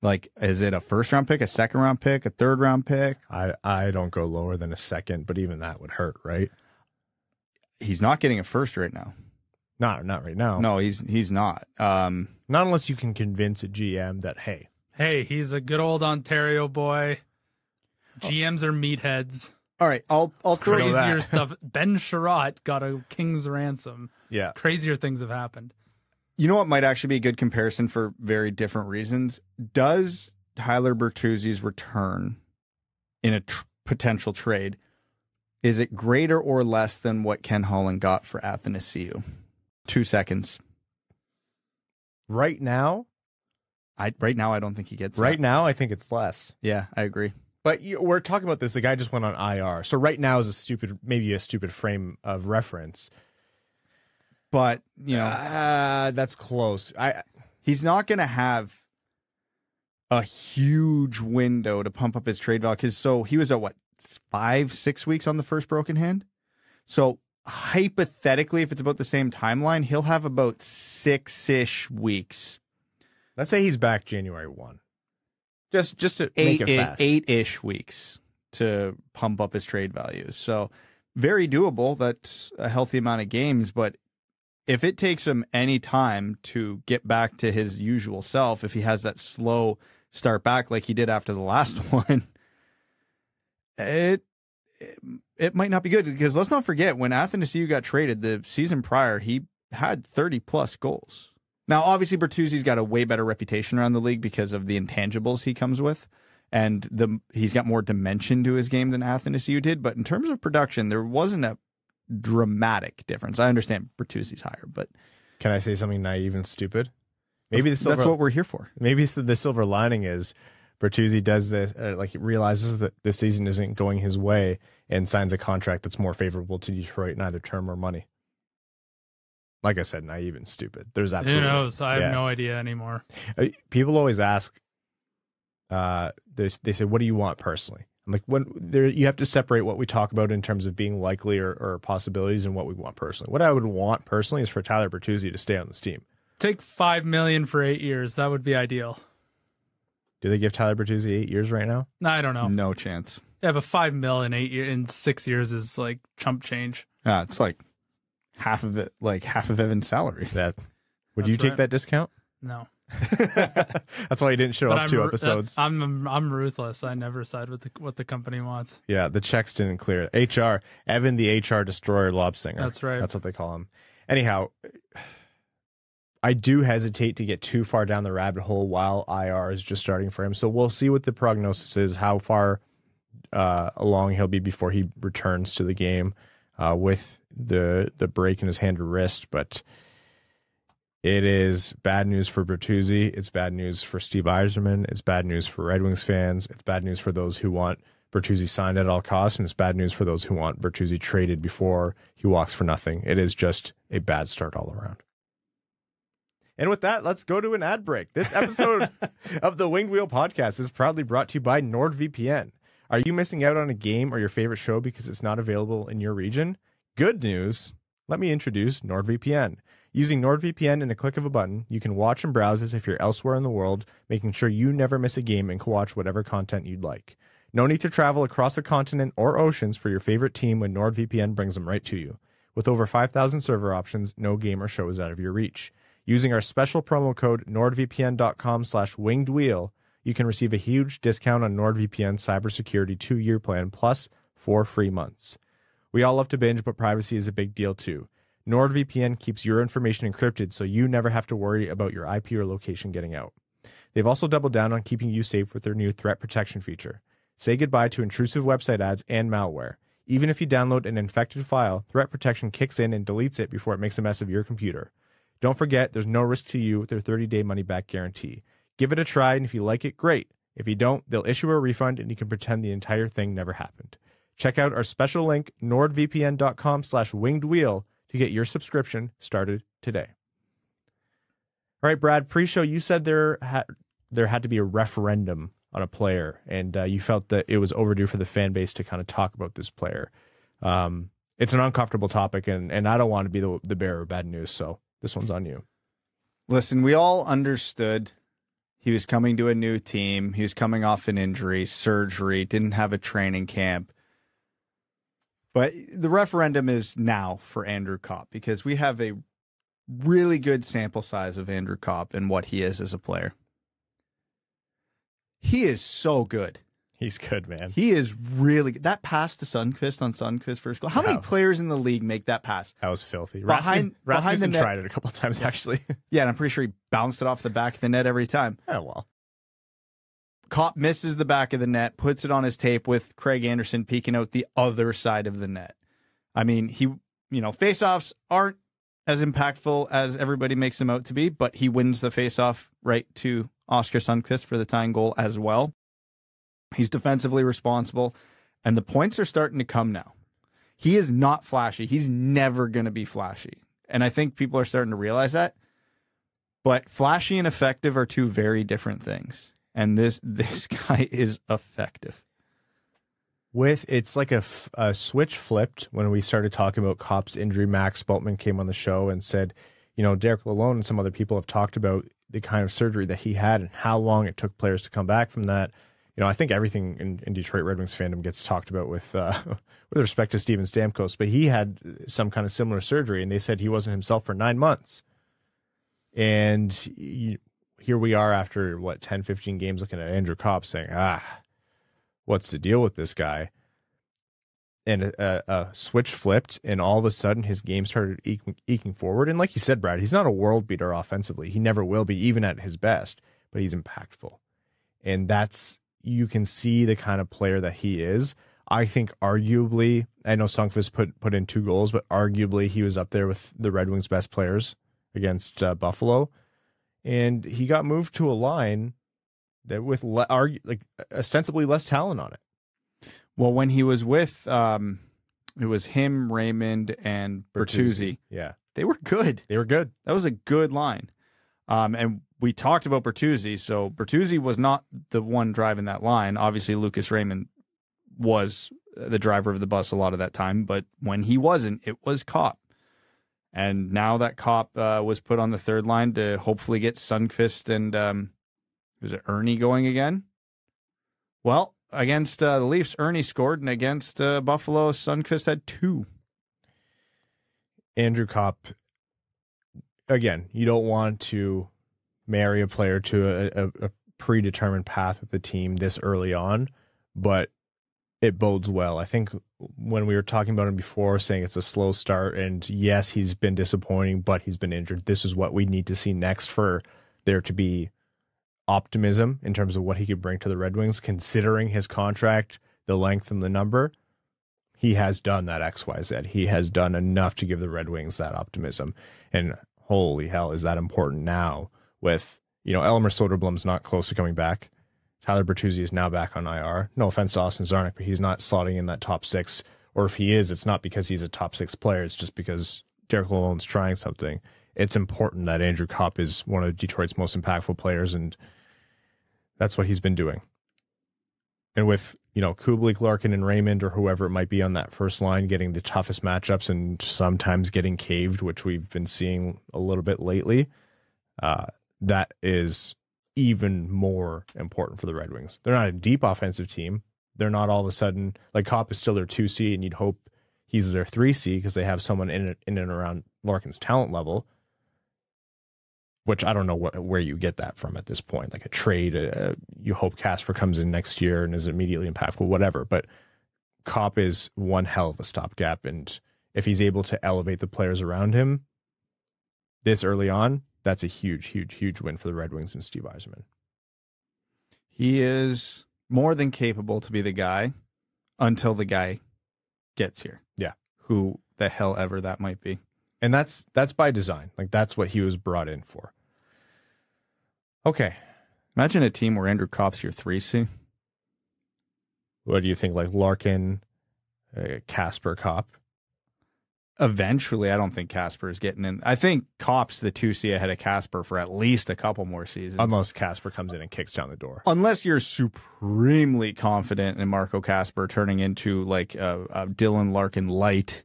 Like, is it a first round pick, a second round pick, a third round pick? I I don't go lower than a second, but even that would hurt, right? He's not getting a first right now. Not not right now. No, he's he's not. Um, Not unless you can convince a GM that hey, Hey, he's a good old Ontario boy. GMs are meatheads. all right, I'll I'll throw Crazier stuff. Ben Chiarot got a king's ransom. yeah, Crazier things have happened. You know what might actually be a good comparison for very different reasons? Does Tyler Bertuzzi's return in a tr- potential trade is it greater or less than what Ken Holland got for Athanasiou? Two seconds. right now, I right now I don't think he gets right that. now, I think it's less. Yeah, I agree. But you, we're talking about this. The guy just went on IR, so right now is a stupid, maybe a stupid frame of reference. But you know, uh, that's close. I he's not going to have a huge window to pump up his trade value because so he was at what five, six weeks on the first broken hand. So hypothetically, if it's about the same timeline, he'll have about six ish weeks. Let's say he's back January one. Just just to eight make it fast. eight ish weeks to pump up his trade values. So very doable. That's a healthy amount of games, but if it takes him any time to get back to his usual self, if he has that slow start back like he did after the last one, it it, might not be good because let's not forget when Athanasiou got traded the season prior, he had 30 plus goals. Now, obviously, Bertuzzi's got a way better reputation around the league because of the intangibles he comes with, and the he's got more dimension to his game than Athanasiou did. But in terms of production, there wasn't a dramatic difference. I understand Bertuzzi's higher, but Can I say something naive and stupid? Maybe the silver, that's what we're here for. maybe the silver lining is Bertuzzi does this, uh, like he realizes that this season isn't going his way and signs a contract that's more favorable to Detroit in either term or money. Like I said, naive and stupid. There's absolutely Who knows? I have yeah. no idea anymore. Uh, people always ask uh they, they say what do you want personally i'm like when there you have to separate what we talk about in terms of being likely or, or possibilities and what we want personally what i would want personally is for tyler bertuzzi to stay on this team Take five million for eight years. That would be ideal. Do they give tyler bertuzzi eight years right now No, I don't know. No chance. Yeah, but five mil in eight year in six years is like chump change. Yeah, it's like half of it, like half of Evan's salary. that would That's you take right. that discount No, that's why you didn't show but up I'm two episodes I'm I'm ruthless. I never side with the, what the company wants. yeah the checks didn't clear hr evan the hr destroyer lobsinger That's right. that's what they call him anyhow I do hesitate to get too far down the rabbit hole while IR is just starting for him. So we'll see what the prognosis is, how far uh, along he'll be before he returns to the game uh, with the the break in his hand or wrist. But it is bad news for Bertuzzi. It's bad news for Steve Yzerman. It's bad news for Red Wings fans. It's bad news for those who want Bertuzzi signed at all costs, and it's bad news for those who want Bertuzzi traded before he walks for nothing. It is just a bad start all around. And with that, let's go to an ad break. This episode of the Winged Wheel podcast is proudly brought to you by NordVPN. Are you missing out on a game or your favorite show because it's not available in your region? Good news. Let me introduce NordVPN. Using NordVPN in a click of a button, you can watch and browse as if you're elsewhere in the world, making sure you never miss a game and can watch whatever content you'd like. No need to travel across a continent or oceans for your favorite team when NordVPN brings them right to you. With over 5,000 server options, no game or show is out of your reach. Using our special promo code nordvpn.com slash winged wheel, you can receive a huge discount on NordVPN cybersecurity two-year plan plus four free months. We all love to binge, but privacy is a big deal too. NordVPN keeps your information encrypted so you never have to worry about your IP or location getting out. They've also doubled down on keeping you safe with their new threat protection feature. Say goodbye to intrusive website ads and malware. Even if you download an infected file, threat protection kicks in and deletes it before it makes a mess of your computer. Don't forget, there's no risk to you with their 30 day money back guarantee. Give it a try, and if you like it, great. If you don't, they'll issue a refund and you can pretend the entire thing never happened. Check out our special link, nordvpn.com slash winged wheel, to get your subscription started today. All right, Brad, pre show, you said there, ha- there had to be a referendum on a player, and uh, you felt that it was overdue for the fan base to kind of talk about this player. Um, it's an uncomfortable topic, and, and I don't want to be the, the bearer of bad news, so this one's on you. Listen, we all understood he was coming to a new team. He was coming off an injury, surgery, didn't have a training camp. But the referendum is now for Andrew Copp because we have a really good sample size of Andrew Copp and what he is as a player. He is so good. He's good, man. He is really good. That pass to Sundqvist on Sundqvist first goal. How many players in the league make that pass? That was filthy. Behind- Rasmussen, behind the Rasmussen net- tried it a couple times, actually. Yeah, and I'm pretty sure he bounced it off the back of the net every time. oh, well. Copp misses the back of the net, puts it on his tape with Craig Anderson peeking out the other side of the net. I mean, he, you know, faceoffs aren't as impactful as everybody makes them out to be, but he wins the faceoff right to Oscar Sundqvist for the tying goal as well. He's defensively responsible, and the points are starting to come now. He is not flashy. He's never going to be flashy. And I think people are starting to realize that. But flashy and effective are two very different things. And this this guy is effective. with it's like a, a switch flipped when we started talking about Copp's injury. Max Bultman came on the show and said, you know, Derek Lalonde and some other people have talked about the kind of surgery that he had and how long it took players to come back from that. You know, I think everything in, in Detroit Red Wings fandom gets talked about with uh, with respect to Steven Stamkos, but he had some kind of similar surgery, and they said he wasn't himself for nine months. And you, here we are after what 10, 15 games looking at Andrew Copp saying, ah, what's the deal with this guy? And a, a, switch flipped, and all of a sudden his game started eking, eking forward. And like you said, Brad, he's not a world beater offensively. He never will be, even at his best, but he's impactful. And that's, you can see the kind of player that he is. I think arguably, I know Sundqvist put, put in two goals, but arguably he was up there with the Red Wings' best players against uh, Buffalo. And he got moved to a line that with le- argue, like ostensibly less talent on it. Well, when he was with, um, it was him, Raymond, and Bertuzzi. Yeah, They were good. they were good. That was a good line. Um, and we talked about Bertuzzi. So Bertuzzi was not the one driving that line. Obviously, Lucas Raymond was the driver of the bus a lot of that time. But when he wasn't, it was Copp. And now that Copp uh, was put on the third line to hopefully get Sundqvist and um, was it Ernie going again? Well, against uh, the Leafs, Ernie scored, and against uh, Buffalo, Sundqvist had two. Andrew Copp, again, you don't want to marry a player to a, a, a predetermined path with the team this early on, but it bodes well. I think when we were talking about him before, saying it's a slow start, and yes, he's been disappointing, but he's been injured. This is what we need to see next for there to be optimism in terms of what he could bring to the Red Wings, considering his contract, the length, and the number. He has done that XYZ. He has done enough to give the Red Wings that optimism. And holy hell, is that important now with, you know, Elmer Soderblom's not close to coming back. Tyler Bertuzzi is now back on IR. No offense to Austin Czarnik, but he's not slotting in that top six. Or if he is, it's not because he's a top six player. It's just because Derek Lalonde's trying something. It's important that Andrew Copp is one of Detroit's most impactful players, and that's what he's been doing. And with, you know, Kubalik, Larkin, and Raymond, or whoever it might be on that first line, getting the toughest matchups and sometimes getting caved, which we've been seeing a little bit lately, uh, that is even more important for the Red Wings. They're not a deep offensive team. They're not all of a sudden like Copp is still their two C, and you'd hope he's their three C because they have someone in in and around Larkin's talent level. Which I don't know what, where you get that from at this point. Like a trade, uh, you hope Kasper comes in next year and is immediately impactful, whatever. But Copp is one hell of a stopgap, and if he's able to elevate the players around him this early on, that's a huge, huge, huge win for the Red Wings and Steve Yzerman. He is more than capable to be the guy until the guy gets here. Yeah. Who the hell ever that might be. And that's that's by design. Like that's what he was brought in for. Okay. Imagine a team where Andrew Copp's your 3C. What do you think? Like Larkin, uh, Kasper, Copp? Eventually, I don't think Kasper is getting in. I think Copp's the 2C ahead of Kasper for at least a couple more seasons. Unless Kasper comes in and kicks down the door. Unless you're supremely confident in Marco Kasper turning into like a, a Dylan Larkin light.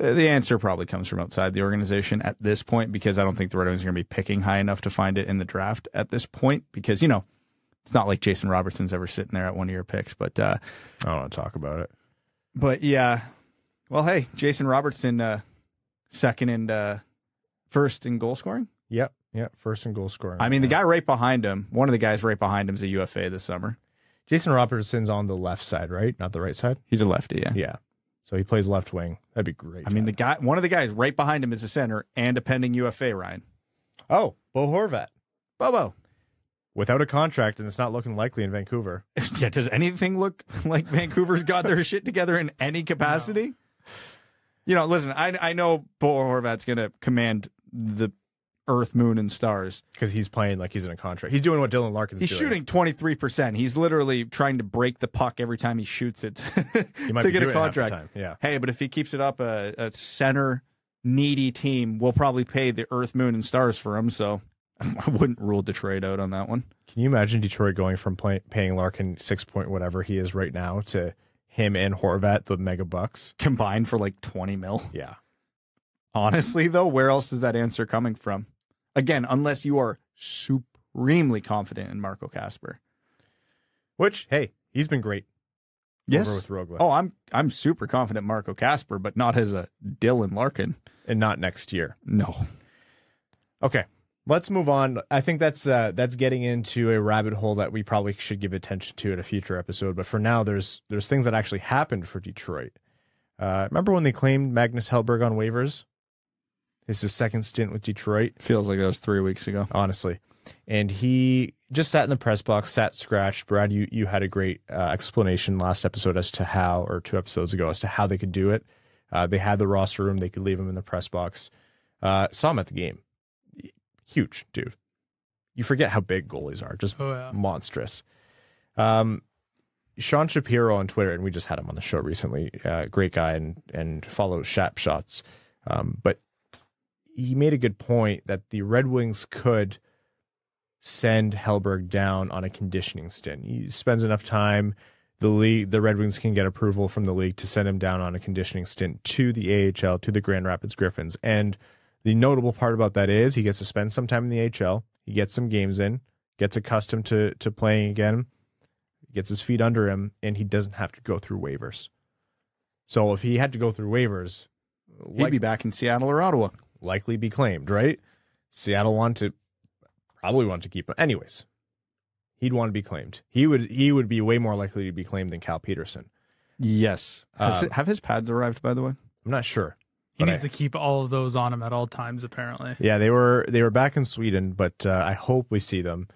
Uh, The answer probably comes from outside the organization at this point because I don't think the Red Wings are going to be picking high enough to find it in the draft at this point because, you know, it's not like Jason Robertson's ever sitting there at one of your picks. But, uh, I don't want to talk about it. but yeah. Well, hey, Jason Robertson, uh, second and uh, first in goal scoring. Yep. Yep. First in goal scoring. I mean, the guy right behind him, one of the guys right behind him is a UFA this summer. Jason Robertson's on the left side, right? Not the right side? He's a lefty, yeah. Yeah. So he plays left wing. That'd be great. I mean, the guy, one of the guys right behind him is a center and a pending UFA, Ryan. Oh, Bo Horvat. Bobo. Without a contract, and it's not looking likely in Vancouver. yeah, does anything look like Vancouver's got their shit together in any capacity? You know, listen, I I know Bo Horvat's going to command the earth, moon, and stars. Because he's playing like he's in a contract. He's doing what Dylan Larkin's He's doing. shooting 23%. He's literally trying to break the puck every time he shoots it He might to get a doing it half the contract. time. Yeah. Hey, but if he keeps it up, a, a center needy team will probably pay the earth, moon, and stars for him. So I wouldn't rule Detroit out on that one. Can you imagine Detroit going from play, paying Larkin six point whatever he is right now to him and Horvat, the mega bucks. Combined for like 20 mil. Yeah. Honestly, though, where else is that answer coming from? Again, unless you are supremely confident in Marco Kasper. Which, hey, he's been great. Yes. With Rögle. Oh, I'm I'm super confident Marco Kasper, but not as a Dylan Larkin. And not next year. No. Okay. Let's move on. I think that's uh, that's getting into a rabbit hole that we probably should give attention to in a future episode. But for now, there's there's things that actually happened for Detroit. Uh, remember when they claimed Magnus Hellberg on waivers? This is second stint with Detroit. Feels like that was three weeks ago. honestly. And he just sat in the press box, sat scratched. Brad, you, you had a great uh, explanation last episode as to how, or two episodes ago, as to how they could do it. Uh, they had the roster room, they could leave him in the press box. Uh, saw him at the game. Huge, dude. You forget how big goalies are, just Oh, yeah. monstrous. Um, Sean Shapiro on Twitter, and we just had him on the show recently. Uh, great guy and and follows Shap Shots. Um, but he made a good point that the Red Wings could send Hellberg down on a conditioning stint. He spends enough time. The league, the Red Wings can get approval from the league to send him down on a conditioning stint to the AHL, to the Grand Rapids Griffins. And the notable part about that is he gets to spend some time in the HL. He gets some games in, gets accustomed to to playing again, gets his feet under him, and he doesn't have to go through waivers. So if he had to go through waivers, He'd like- be back in Seattle or Ottawa. likely be claimed, right? Seattle want to probably want to keep him. Anyways, he'd want to be claimed. He would he would be way more likely to be claimed than Cal Petersen. Yes. Um, it- have his pads arrived, by the way? I'm not sure. He But needs I- to keep all of those on him at all times, apparently. Yeah, they were they were back in Sweden, but uh, I hope we see them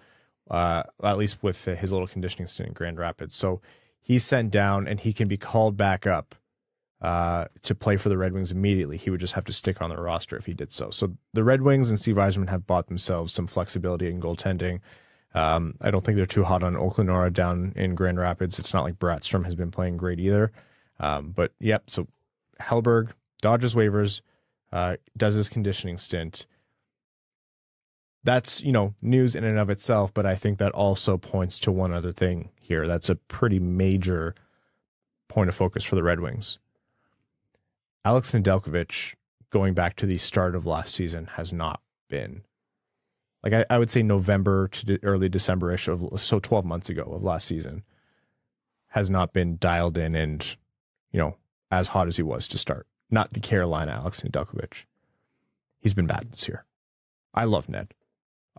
uh, at least with his little conditioning stint in Grand Rapids. So he's sent down and he can be called back up uh, to play for the Red Wings immediately. He would just have to stick on the roster if he did so. So the Red Wings and Steve Yzerman have bought themselves some flexibility in goaltending. Um, I don't think they're too hot on Olkinuora down in Grand Rapids. It's not like Brattstrom has been playing great either. Um, but yep, so Hellberg dodges waivers, uh, does his conditioning stint. That's, you know, news in and of itself, but I think that also points to one other thing here. That's a pretty major point of focus for the Red Wings. Alex Nedeljkovic, going back to the start of last season, has not been like I, I would say November to de- early December-ish of so 12 months ago of last season has not been dialed in and you know as hot as he was to start. Not the Carolina Alex Nedeljkovic. He's been bad this year. I love Ned.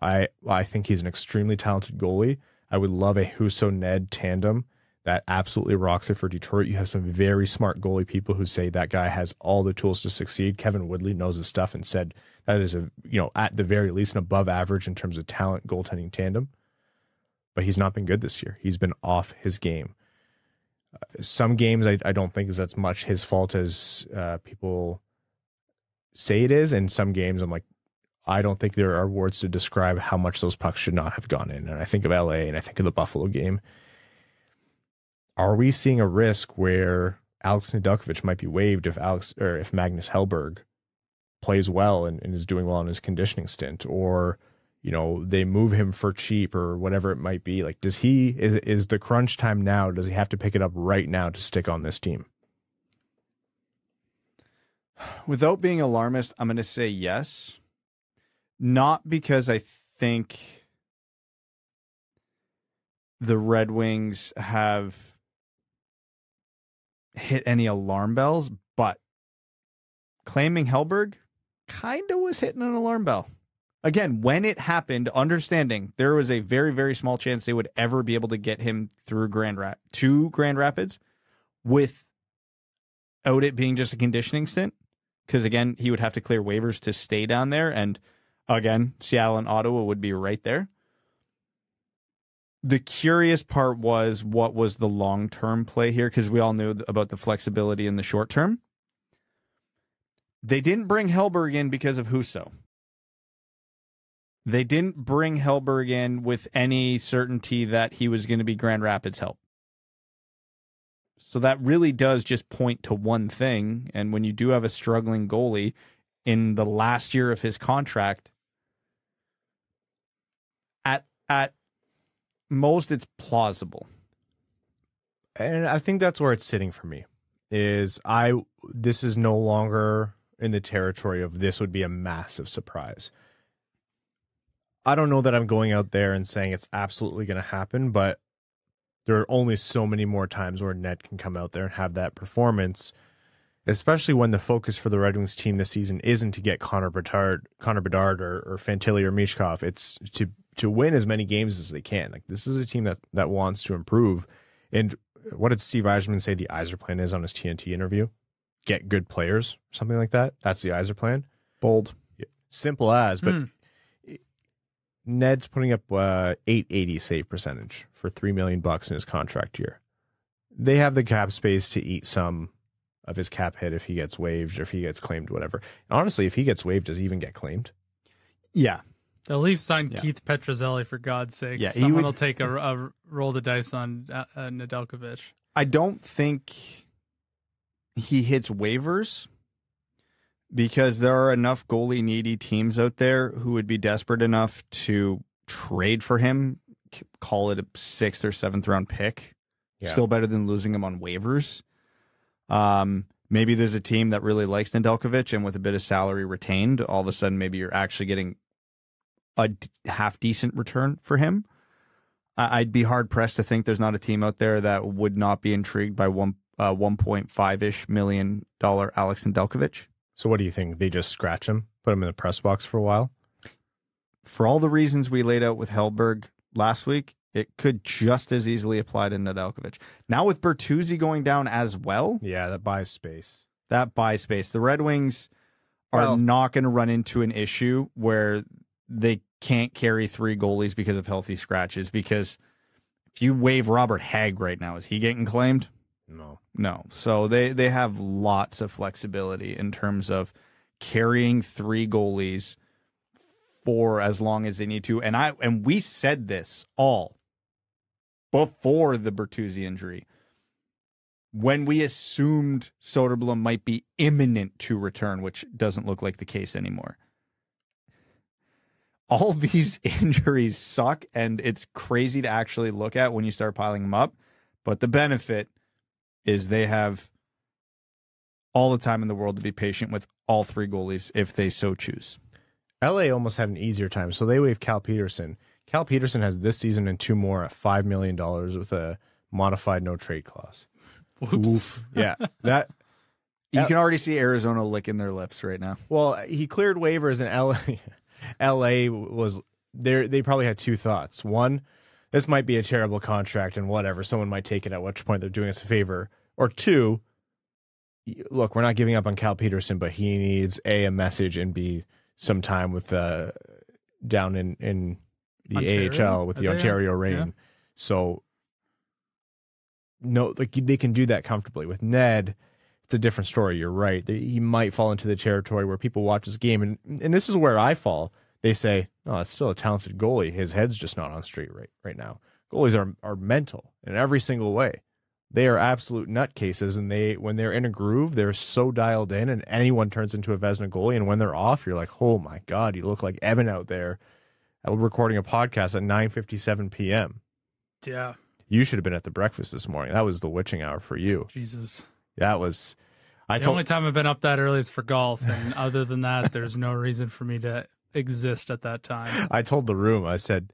I I think he's an extremely talented goalie. I would love a Husso Ned tandem that absolutely rocks it for Detroit. You have some very smart goalie people who say that guy has all the tools to succeed. Kevin Woodley knows his stuff and said that is a you know at the very least an above average in terms of talent goaltending tandem. But he's not been good this year. He's been off his game. Some games I, I don't think is that's much his fault as uh, people say it is, and some games I'm like I don't think there are words to describe how much those pucks should not have gone in. And I think of LA and I think of the Buffalo game. Are we seeing a risk where Alex Nedeljkovic might be waived if Alex or if Magnus Hellberg plays well and, and is doing well in his conditioning stint, or you know they move him for cheap or whatever it might be? Like, does he is is the crunch time now? Does he have to pick it up right now to stick on this team? Without being alarmist, I'm going to say yes. Not because I think the Red Wings have hit any alarm bells, but claiming Hellberg kind of was hitting an alarm bell. Again, when it happened, understanding there was a very, very small chance they would ever be able to get him through Grand Rap to Grand Rapids without it being just a conditioning stint. Because again he would have to clear waivers to stay down there. And again seattle and ottawa would be right there. The curious part was what was the long term play here because we all knew about the flexibility in the short term. They didn't bring hellberg in because of husso they didn't bring hellberg in with any certainty that he was going to be grand rapids help so that really does just point to one thing. And when you do have a struggling goalie in the last year of his contract, at at most it's plausible. and I think that's where it's sitting for me. Is I this is no longer in the territory of this would be a massive surprise. I don't know that I'm going out there and saying it's absolutely going to happen, but there are only so many more times where Ned can come out there and have that performance, especially when the focus for the Red Wings team this season isn't to get Connor Bedard, Connor Bedard or, or Fantilli or Michkov. It's to to win as many games as they can. Like this is a team that that wants to improve. And what did Steve Yzerman say the Yzer plan is on his TNT interview? Get good players, something like that. That's the Yzer plan. Bold. Simple as, but Hmm. Ned's putting up uh, 880 save percentage for three million bucks in his contract year. They have the cap space to eat some of his cap hit if he gets waived or if he gets claimed, whatever. honestly, if he gets waived, does he even get claimed? Yeah. The Leafs signed Yeah. Keith Petruzzelli for God's sake. Yeah, Someone would- will take a, a roll the dice on uh, uh, Nedeljkovic. I don't think he hits waivers because there are enough goalie needy teams out there who would be desperate enough to trade for him, call it a sixth or seventh round pick. Yeah. Still better than losing him on waivers. Um, maybe there's a team that really likes Nedeljkovic and with a bit of salary retained, all of a sudden maybe you're actually getting a d- half decent return for him. I- I'd be hard pressed to think there's not a team out there that would not be intrigued by one uh, 1.5 ish million dollar Alex Nedeljkovic. So what do you think? They just scratch him, put him in the press box for a while? For all the reasons we laid out with Hellberg last week, it could just as easily apply to Nedeljkovic. Now with Bertuzzi going down as well, Yeah, that buys space. that buys space. The Red Wings are Well- not going to run into an issue where they can't carry three goalies because of healthy scratches. Because if you waive Robert Hagg right now, is he getting claimed? No. No. So they they have lots of flexibility in terms of carrying three goalies for as long as they need to. And I and we said this all before the Bertuzzi injury. When we assumed Soderblom might be imminent to return, which doesn't look like the case anymore. All these injuries suck, and it's crazy to actually look at when you start piling them up. But the benefit is they have all the time in the world to be patient with all three goalies if they so choose. LA almost had an easier time, so they waived Cal Petersen. Cal Petersen has this season and two more at five million dollars with a modified no trade clause. Whoops. Yeah, that You can already see Arizona licking their lips right now. Well, he cleared waivers in LA. LA was there. They probably had two thoughts. One, this might be a terrible contract and whatever. Someone might take it at which point they're doing us a favor. Or two, look, we're not giving up on Cal Petersen, but he needs a a message and b some time with uh down in in the Ontario? AHL with Are the? Ontario Yeah. Reign. So no, like they can do that comfortably with Ned it's a different story. You're right. He might fall into the territory where people watch his game, and and this is where I fall. They say, "No, it's still a talented goalie. His head's just not on straight right right now." Goalies are are mental in every single way. They are absolute nutcases, and they when they're in a groove, they're so dialed in, and anyone turns into a Vezina goalie. And when they're off, you're like, "Oh my god, you look like Evan out there." uh, Recording a podcast at 9:57 p.m. Yeah. You should have been at the breakfast this morning. That was the witching hour for you. Jesus. That was. I The told only time I've been up that early is for golf, and other than that, there's no reason for me to exist at that time. I told the room, I said,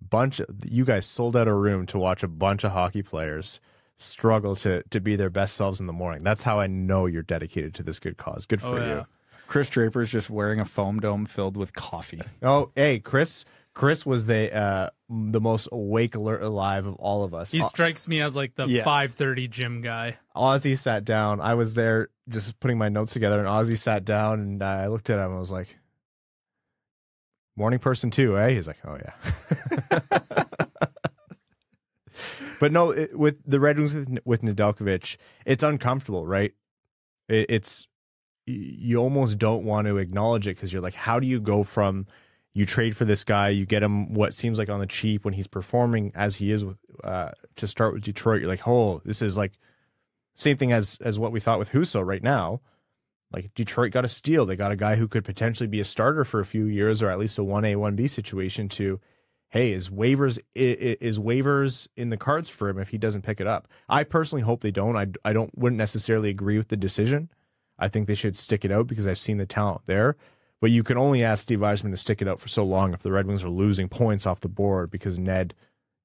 bunch of, you guys sold out a room to watch a bunch of hockey players struggle to to be their best selves in the morning. That's how I know you're dedicated to this good cause. Good Oh for yeah. you. Chris Draper is just wearing a foam dome filled with coffee. Oh, hey, Chris. Chris was the uh, the most awake, alert, alive of all of us. He strikes me as like the Yeah. 5:30 gym guy. Ozzy sat down. I was there just putting my notes together, and Ozzy sat down, and I looked at him. and I was like, "Morning person too, eh?" He's like, "Oh yeah." but no, it, with the Red Wings with, with Nedeljkovic, it's uncomfortable, right? It, it's you almost don't want to acknowledge it because you're like, how do you go from you trade for this guy, you get him what seems like on the cheap when he's performing as he is with uh, to start with Detroit. You're like, oh, this is like same thing as as what we thought with Husso right now. Like Detroit got a steal. They got a guy who could potentially be a starter for a few years or at least a 1A, 1B situation to hey, is waivers is waivers in the cards for him if he doesn't pick it up? I personally hope they don't. I I don't wouldn't necessarily agree with the decision. I think they should stick it out because I've seen the talent there. But you can only ask Steve Yzerman to stick it out for so long if the Red Wings are losing points off the board because Ned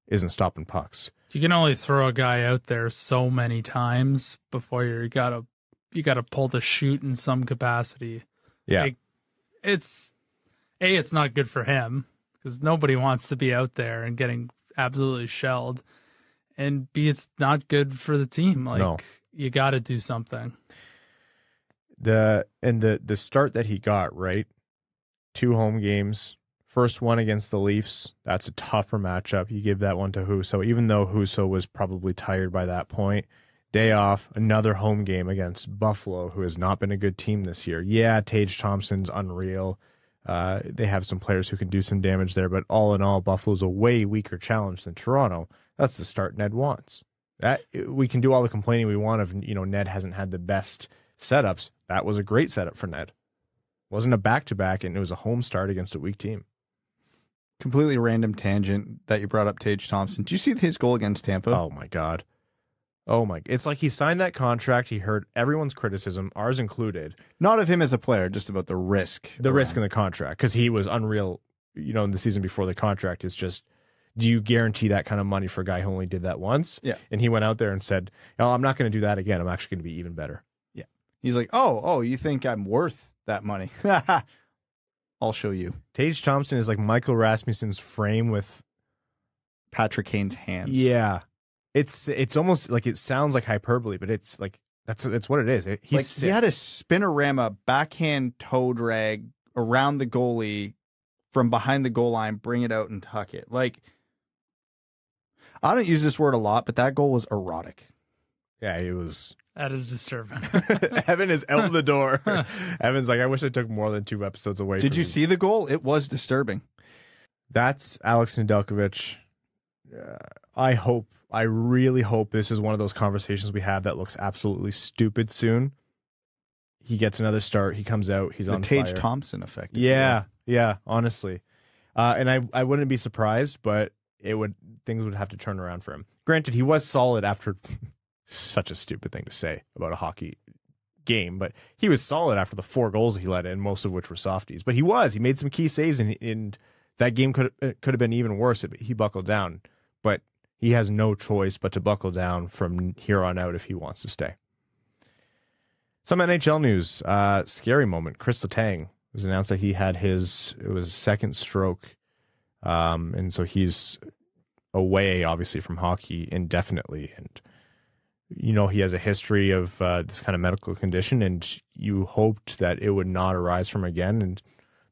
isn't stopping pucks. You can only throw a guy out there so many times before you gotta you gotta pull the shoot in some capacity. Yeah, like, it's a it's not good for him because nobody wants to be out there and getting absolutely shelled, and b it's not good for the team. Like No. you got to do something. the and the the start that he got right two home games first one against the leafs that's a tougher matchup you give that one to husso even though husso was probably tired by that point day off another home game against buffalo who has not been a good team this year yeah tage thompson's unreal uh, they have some players who can do some damage there but all in all buffalo's a way weaker challenge than toronto that's the start ned wants that we can do all the complaining we want of you know ned hasn't had the best setups, that was a great setup for Ned. Wasn't a back to back, and it was a home start against a weak team. Completely random tangent that you brought up Tage Thompson. Do you see his goal against Tampa? Oh my god. Oh my! It's like he signed that contract. He heard everyone's criticism, ours included. Not of him as a player, just about the risk. The risk in the contract because he was unreal. You know, in the season before the contract, is just do you guarantee that kind of money for a guy who only did that once? Yeah. And he went out there and said, "Oh, I'm not going to do that again. I'm actually going to be even better." Yeah. He's like, oh, oh, you think I'm worth that money? I'll show you. Tage Thompson is like Michael Rasmussen's frame with Patrick Kane's hands. Yeah, it's it's almost like it sounds like hyperbole, but it's like that's it's what it is. It, he's like sick. he had a spinorama backhand toe drag around the goalie from behind the goal line, bring it out and tuck it. Like I don't use this word a lot, but that goal was erotic. yeah, it was. That is disturbing. Evan is out the door. Evan's like, I wish I took more than two episodes away. Did from you see the goal? It was disturbing. That's Alex Nedeljkovic. Uh, I hope, I really hope this is one of those conversations we have that looks absolutely stupid soon. He gets another start. He comes out. He's The on Tage fire. Thompson effect. Yeah, yeah, honestly. Uh, and I, I wouldn't be surprised, but it would things would have to turn around for him. Granted, he was solid after such a stupid thing to say about a hockey game, but he was solid after the four goals he let in, most of which were softies. But he was. He made some key saves, and, and that game could could have been even worse. if He buckled down, but he has no choice but to buckle down from here on out if he wants to stay. Some NHL news. Uh, scary moment. Chris Letang was announced that he had his it was second stroke, um, and so he's away obviously from hockey indefinitely. And you know he has a history of uh, this kind of medical condition, and you hoped that it would not arise from again. And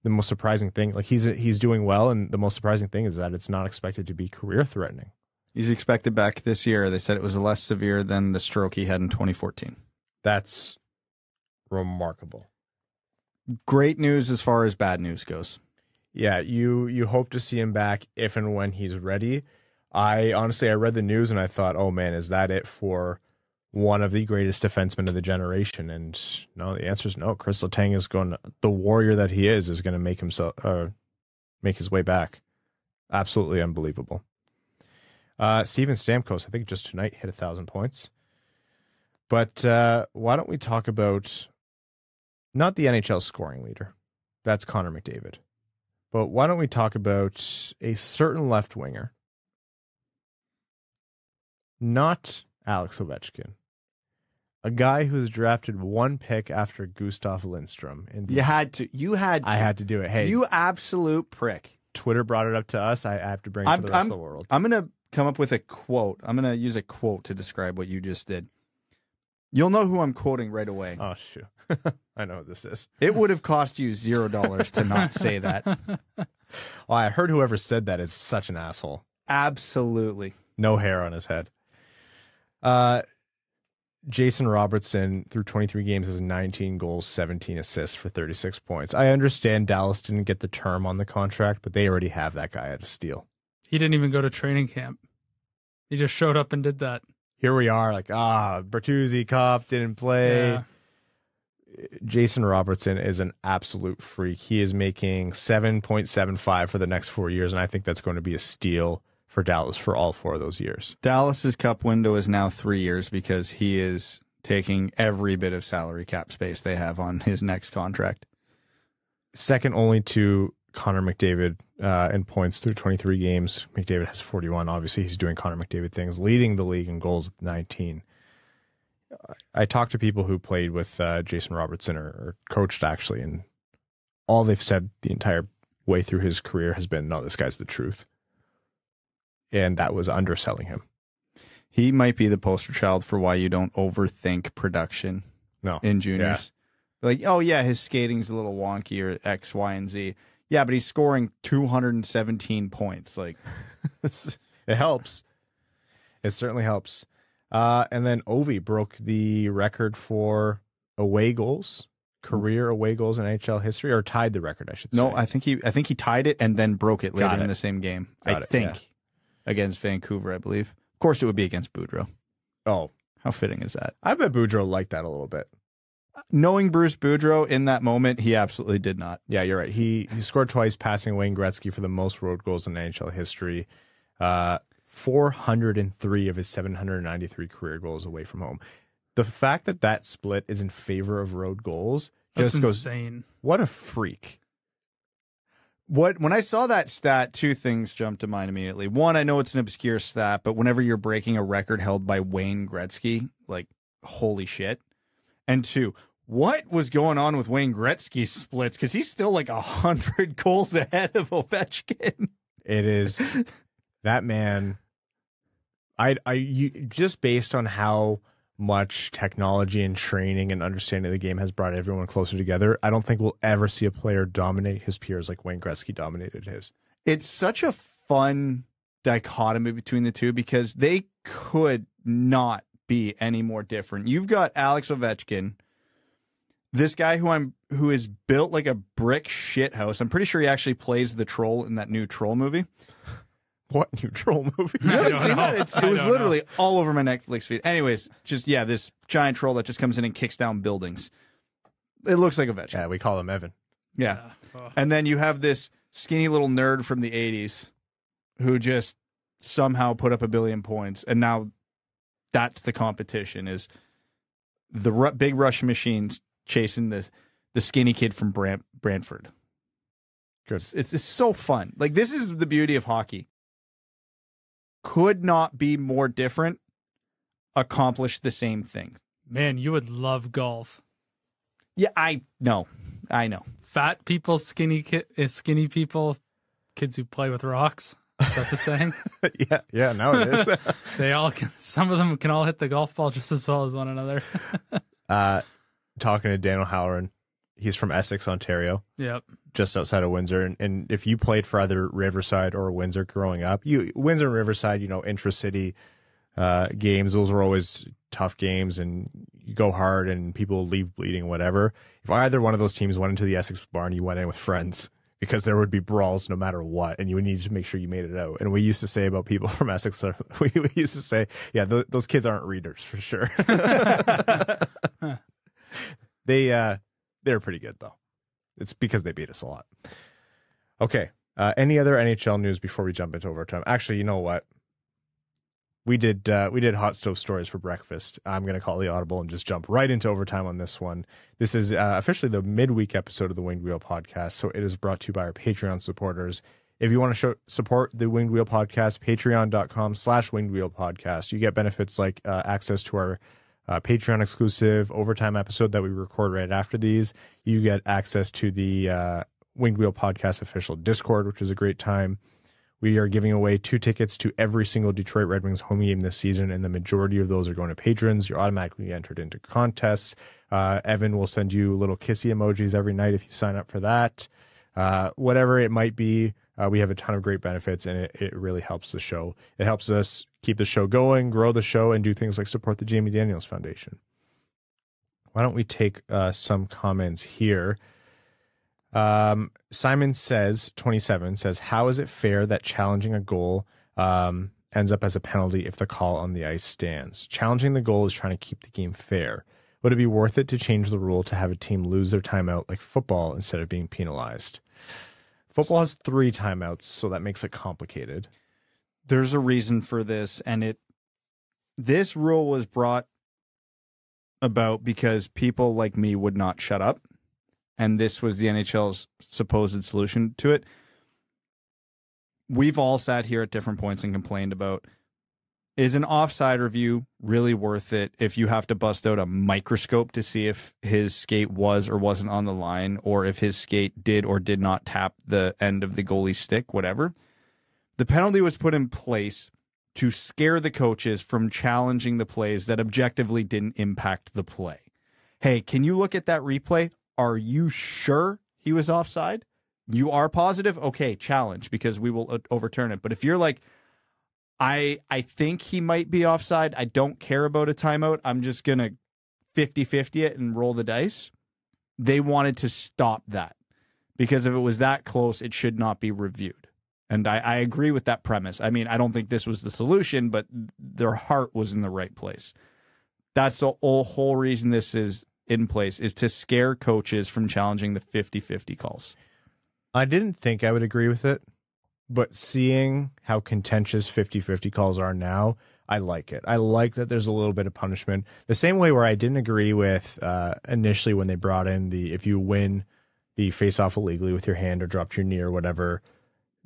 the most surprising thing, like he's he's doing well, and the most surprising thing is that it's not expected to be career threatening. He's expected back this year. They said it was less severe than the stroke he had in 2014. That's remarkable. Great news as far as bad news goes. Yeah, you you hope to see him back if and when he's ready. I honestly I read the news and I thought, oh man, is that it for one of the greatest defensemen of the generation? And no, the answer is no. Chris Letang is going the warrior that he is is going to make himself uh, make his way back. Absolutely unbelievable. Uh, Steven Stamkos, I think just tonight hit a thousand points. But uh, why don't we talk about not the NHL scoring leader? That's Connor McDavid. But why don't we talk about a certain left winger? Not Alex Ovechkin. A guy who's drafted one pick after Gustav Lindstrom. In the, You had to. You had to. I had to do it. Hey, You absolute prick. Twitter brought it up to us. I, I have to bring it I'm- to the rest I'm- of the world. I'm going to come up with a quote. I'm going to use a quote to describe what you just did. You'll know who I'm quoting right away. Oh shoot, I know what this is. It would have cost you zero dollars to not say that. Oh, I heard whoever said that is such an asshole. Absolutely. no hair on his head. Uh, Jason Robertson through 23 games has 19 goals, 17 assists for 36 points. I understand Dallas didn't get the term on the contract, but they already have that guy at a steal. He didn't even go to training camp. He just showed up and did that. Here we are, like ah, Bertuzzi, Cup didn't play. Yeah. Jason Robertson is an absolute freak. He is making 7.75 for the next four years, and I think that's going to be a steal for Dallas for all four of those years. Dallas's cup window is now three years because he is taking every bit of salary cap space they have on his next contract. Second only to Connor McDavid uh, in points through 23 games. McDavid has 41. Obviously, he's doing Connor McDavid things, leading the league in goals with 19. I talked to people who played with uh, Jason Robertson or, or coached actually, and all they've said the entire way through his career has been, "No, this guy's the truth," and that was underselling him. He might be the poster child for why you don't overthink production No, in juniors. Like, oh yeah, his skating's a little wonky or X, Y, and Z. Yeah, but he's scoring 217 points. Like, it helps. It certainly helps. Uh, and then Ovi broke the record for away goals, career away goals in NHL history, or tied the record, I should no, say. I think he, I think he tied it and then broke it later Got in the same game. Got I it, think yeah. against Vancouver, I believe. Of course, it would be against Boudreau. oh, How fitting is that? I bet Boudreau liked that a little bit. Knowing Bruce Boudreau in that moment, he absolutely did not. Yeah, you're right. He he scored twice, passing Wayne Gretzky for the most road goals in NHL history. Uh, 403 of his 793 career goals away from home. The fact that that split is in favor of road goals That's just goes, insane. what a freak. What when I saw that stat, two things jumped to mind immediately. One, I know it's an obscure stat, but whenever you're breaking a record held by Wayne Gretzky, like holy shit. And two, what was going on with Wayne Gretzky's splits? Because he's still like a hundred goals ahead of Ovechkin. It is that man. I I you, just based on how much technology and training and understanding of the game has brought everyone closer together. I don't think we'll ever see a player dominate his peers like Wayne Gretzky dominated his. It's such a fun dichotomy between the two because they could not be any more different. You've got Alex Ovechkin, this guy who I'm who is built like a brick shit house. I'm pretty sure he actually plays the troll in that new troll movie. What new troll movie? I haven't seen know. that? It's, it I was don't literally all over my Netflix feed. Anyways, just yeah, this giant troll that just comes in and kicks down buildings. It looks like a Ovechkin. yeah, we call him Evan. Yeah. know. Oh. And then you have this skinny little nerd from the 80s who just somehow put up a billion points. And now that's the competition is the Ru- big Russian machines chasing the, the skinny kid from Brant- Brantford. Good. It's, it's, it's so fun. Like, this is the beauty of hockey. Could not be more different, accomplish the same thing. Man, you would love golf. Yeah, I know. I know. Fat people, skinny ki- uh, skinny people, kids who play with rocks. Is that the saying? yeah, yeah. Now it is. they all can, some of them can all hit the golf ball just as well as one another. uh, talking to Dan O'Halloran, he's from Essex, Ontario. yep. just outside of Windsor. And, and if you played for either Riverside or Windsor growing up, you Windsor and Riverside, you know, intra-city uh, games, those were always tough games, and you go hard, and people leave bleeding, whatever. If either one of those teams went into the Essex barn, you went in with friends because there would be brawls no matter what, and you would need to make sure you made it out. And we used to say about people from Essex, we, we used to say, yeah, th- those kids aren't readers for sure. they uh, they're pretty good though. It's because they beat us a lot. Okay. Uh, any other NHL news before we jump into overtime? Actually, you know what? We did uh, we did hot stove stories for breakfast. I'm to call the audible and just jump right into overtime on this one. This is uh, officially the midweek episode of the Winged Wheel podcast, so it is brought to you by our Patreon supporters. If you want to show, support the Winged Wheel podcast, patreon.com slash winged wheel podcast. You get benefits like uh, access to our uh, Patreon exclusive overtime episode that we record right after these. You get access to the uh, Winged Wheel Podcast official Discord, which is a great time. We are giving away two tickets to every single Detroit Red Wings home game this season, and the majority of those are going to patrons. You're automatically entered into contests. Uh, Evan will send you little kissy emojis every night if you sign up for that. Uh, whatever it might be, uh, we have a ton of great benefits, and it, it really helps the show. It helps us keep the show going, grow the show, and do things like support the Jamie Daniels Foundation. Why don't we take uh, some comments here? Um, Simon says, 27 says, How is it fair that challenging a goal um, ends up as a penalty if the call on the ice stands? Challenging the goal is trying to keep the game fair. Would it be worth it to change the rule to have a team lose their timeout like football instead of being penalized? Football has three timeouts, so that makes it complicated. There's a reason for this, and it this rule was brought about because people like me would not shut up, and this was the NHL's supposed solution to it. We've all sat here at different points and complained about is an offside review really worth it if you have to bust out a microscope to see if his skate was or wasn't on the line or if his skate did or did not tap the end of the goalie stick, whatever? The penalty was put in place to scare the coaches from challenging the plays that objectively didn't impact the play. Hey, can you look at that replay? Are you sure he was offside? You are positive? Okay, challenge because we will overturn it. But if you're like, I I think he might be offside. I don't care about a timeout. I'm just going to 50-50 it and roll the dice. They wanted to stop that because if it was that close, it should not be reviewed. And I, I agree with that premise. I mean, I don't think this was the solution, but their heart was in the right place. That's the whole, whole reason this is in place is to scare coaches from challenging the 50-50 calls. I didn't think I would agree with it, but seeing how contentious 50-50 calls are now, I like it. I like that there's a little bit of punishment. The same way where I didn't agree with uh, initially when they brought in the if you win the face off illegally with your hand or dropped your knee or whatever,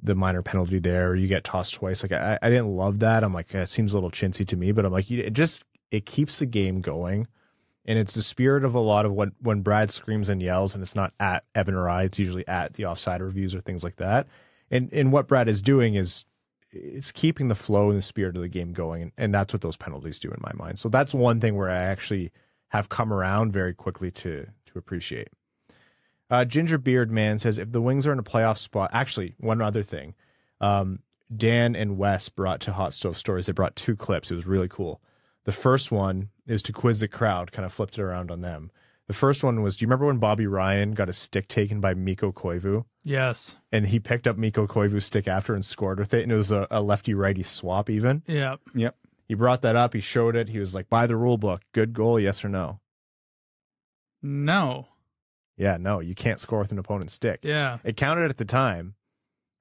the minor penalty there, or you get tossed twice. Like I, I didn't love that. I'm like, it seems a little chintzy to me, but I'm like, it just it keeps the game going. And it's the spirit of a lot of what when Brad screams and yells, and it's not at Evan or I, it's usually at the offside reviews or things like that. And and what Brad is doing is it's keeping the flow and the spirit of the game going, and that's what those penalties do in my mind. So that's one thing where I actually have come around very quickly to to appreciate. Uh, Ginger Beard Man says if the Wings are in a playoff spot, actually, one other thing, um, Dan and Wes brought to Hot Stove Stories. They brought two clips. It was really cool. The first one is to quiz the crowd, kind of flipped it around on them. The first one was, do you remember when Bobby Ryan got a stick taken by Mikko Koivu? Yes. And he picked up Mikko Koivu's stick after and scored with it, and it was a, a lefty righty swap even. Yeah. Yep. He brought that up. He showed it. He was like, by the rule book, good goal, yes or no? No. Yeah, no, you can't score with an opponent's stick. Yeah. It counted at the time,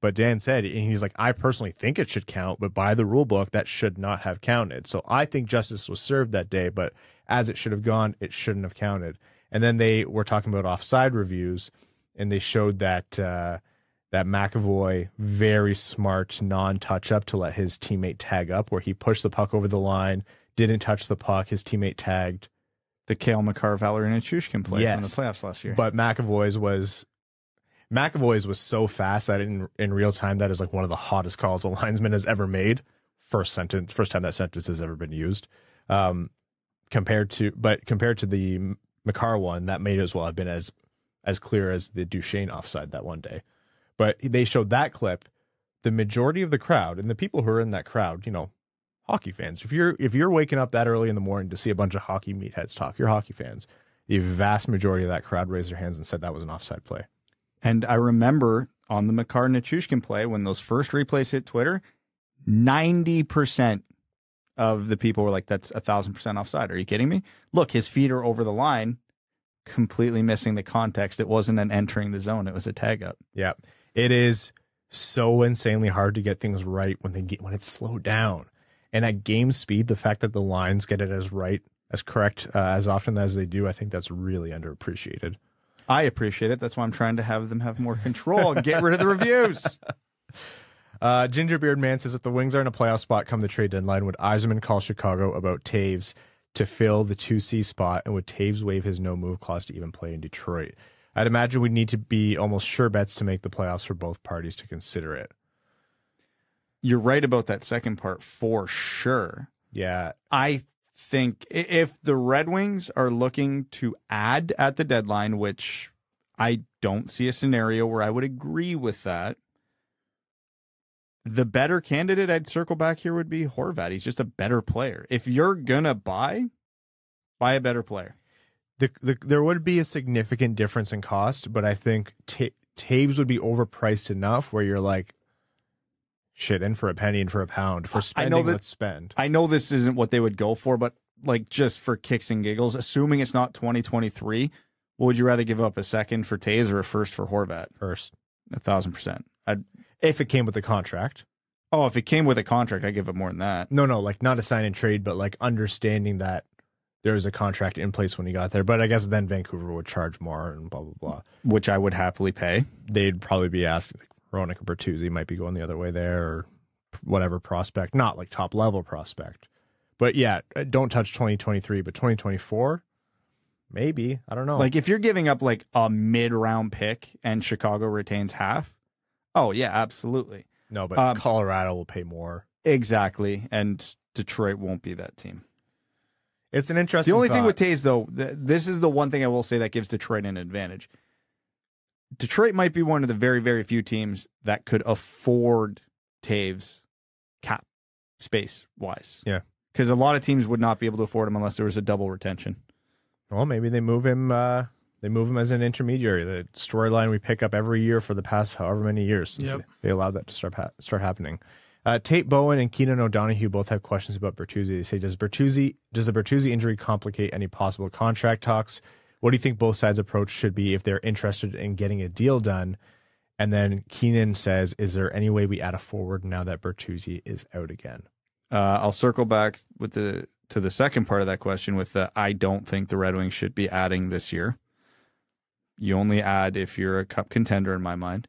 but Dan said, and he's like, I personally think it should count, but by the rule book, that should not have counted. So I think justice was served that day, but as it should have gone, it shouldn't have counted. And then they were talking about offside reviews, and they showed that uh, that McAvoy very smart non-touch up to let his teammate tag up, where he pushed the puck over the line, didn't touch the puck, his teammate tagged, The Cale Makar, Valeri Nichushkin play in the playoffs last year. But McAvoy's was McAvoy's was so fast that in in real time that is like one of the hottest calls a linesman has ever made. First sentence, first time that sentence has ever been used. Um, compared to, but compared to the Makar one, that may as well have been as as clear as the Duchene offside that one day. But they showed that clip. The majority of the crowd and the people who are in that crowd, you know, hockey fans. If you're if you're waking up that early in the morning to see a bunch of hockey meatheads talk, you're hockey fans. The vast majority of that crowd raised their hands and said that was an offside play. And I remember on the Makar Nichushkin play when those first replays hit Twitter, ninety percent of the people were like, "That's a thousand percent offside." Are you kidding me? Look, his feet are over the line, completely missing the context. It wasn't an entering the zone; it was a tag up. Yeah, it is so insanely hard to get things right when they get when it's slowed down. And at game speed, the fact that the lines get it as right as correct uh, as often as they do, I think that's really underappreciated. I appreciate it. That's why I'm trying to have them have more control and get rid of the reviews. Uh, Gingerbeard Man says if the Wings are in a playoff spot come the trade deadline, would Yzerman call Chicago about Toews to fill the 2C spot, and would Toews waive his no move clause to even play in Detroit? I'd imagine we'd need to be almost sure bets to make the playoffs for both parties to consider it. You're right about that second part for sure. Yeah, I think if the Red Wings are looking to add at the deadline, which I don't see a scenario where I would agree with that, the better candidate I'd circle back here would be Horvat. He's just a better player. If you're gonna buy, buy a better player. the, the there would be a significant difference in cost, but I think Ta Toews would be overpriced enough where you're like, shit, in for a penny and for a pound for I spending. know that- let's spend. I know this isn't what they would go for, but like just for kicks and giggles, assuming it's not 2023, what would you rather give up a second for Toews or a first for Horvat? First, A thousand percent. I'd if it came with a contract. oh, if it came with a contract, I'd give it more than that. No, no, like not a sign and trade, but like understanding that there was a contract in place when he got there. But I guess then Vancouver would charge more and blah blah blah. Which I would happily pay. They'd probably be asking like Veronica Bertuzzi might be going the other way there or whatever prospect, not like top level prospect. But yeah, uh, don't touch 2023, but 2024, maybe. I don't know. Like if you're giving up like a mid round pick and Chicago retains half, oh yeah, absolutely. no, but um, Colorado will pay more. Exactly. And Detroit won't be that team. It's an interesting. The only thing with Toews, though, th- this is the one thing I will say that gives Detroit an advantage. Detroit might be one of the very, very few teams that could afford Toews cap space wise. Yeah. Because a lot of teams would not be able to afford him unless there was a double retention. Well, maybe they move him. Uh, they move him as an intermediary. The storyline we pick up every year for the past however many years since Yep. they allowed that to start ha- start happening. Uh, Tate Bowen and Keenan O'Donohue both have questions about Bertuzzi. They say, "Does Bertuzzi does the Bertuzzi injury complicate any possible contract talks? What do you think both sides' approach should be if they're interested in getting a deal done?" And then Keenan says, "Is there any way we add a forward now that Bertuzzi is out again?" Uh, I'll circle back with the to the second part of that question with the I don't think the Red Wings should be adding this year. You only add if you're a cup contender in my mind.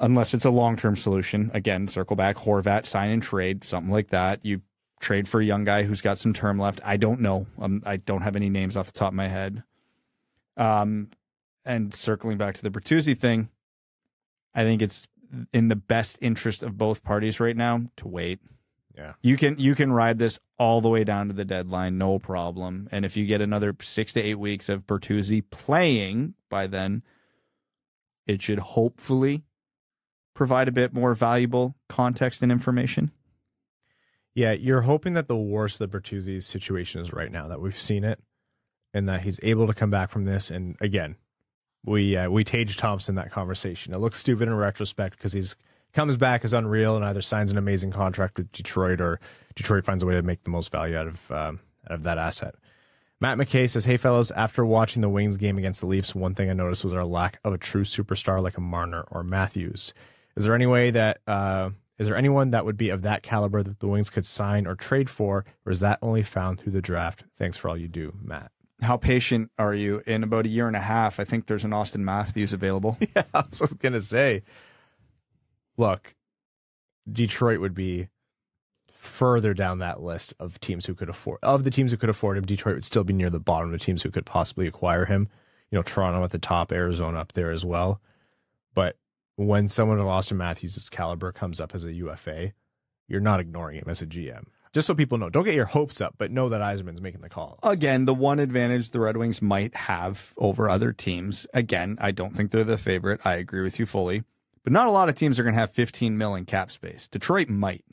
Unless it's a long term solution. Again, circle back, Horvat, sign and trade, something like that. You trade for a young guy who's got some term left. I don't know. Um, I don't have any names off the top of my head. Um, and circling back to the Bertuzzi thing, I think it's in the best interest of both parties right now to wait. Yeah. You can you can ride this all the way down to the deadline, no problem. And if you get another six to eight weeks of Bertuzzi playing by then, it should hopefully provide a bit more valuable context and information. Yeah, you're hoping that the worst of the Bertuzzi's situation is right now that we've seen it, and that he's able to come back from this. And again, we uh, we Tage Thompson that conversation. It looks stupid in retrospect because he's comes back as unreal and either signs an amazing contract with Detroit or Detroit finds a way to make the most value out of um, out of that asset. Matt McKay says, "Hey fellas, after watching the Wings game against the Leafs, one thing I noticed was our lack of a true superstar like a Marner or Matthews. Is there any way that uh, is there anyone that would be of that caliber that the Wings could sign or trade for, or is that only found through the draft? Thanks for all you do, Matt." How patient are you? In about a year and a half, I think there's an Auston Matthews available. Yeah, I was gonna say. Look, Detroit would be further down that list of teams who could afford of the teams who could afford him. Detroit would still be near the bottom of the teams who could possibly acquire him. You know, Toronto at the top, Arizona up there as well. But when someone of Auston Matthews' caliber comes up as a UFA, you're not ignoring him as a GM. Just so people know, don't get your hopes up, but know that Yzerman's making the call. Again, the one advantage the Red Wings might have over other teams. Again, I don't think they're the favorite. I agree with you fully. But not a lot of teams are going to have 15 mil in cap space. Detroit might.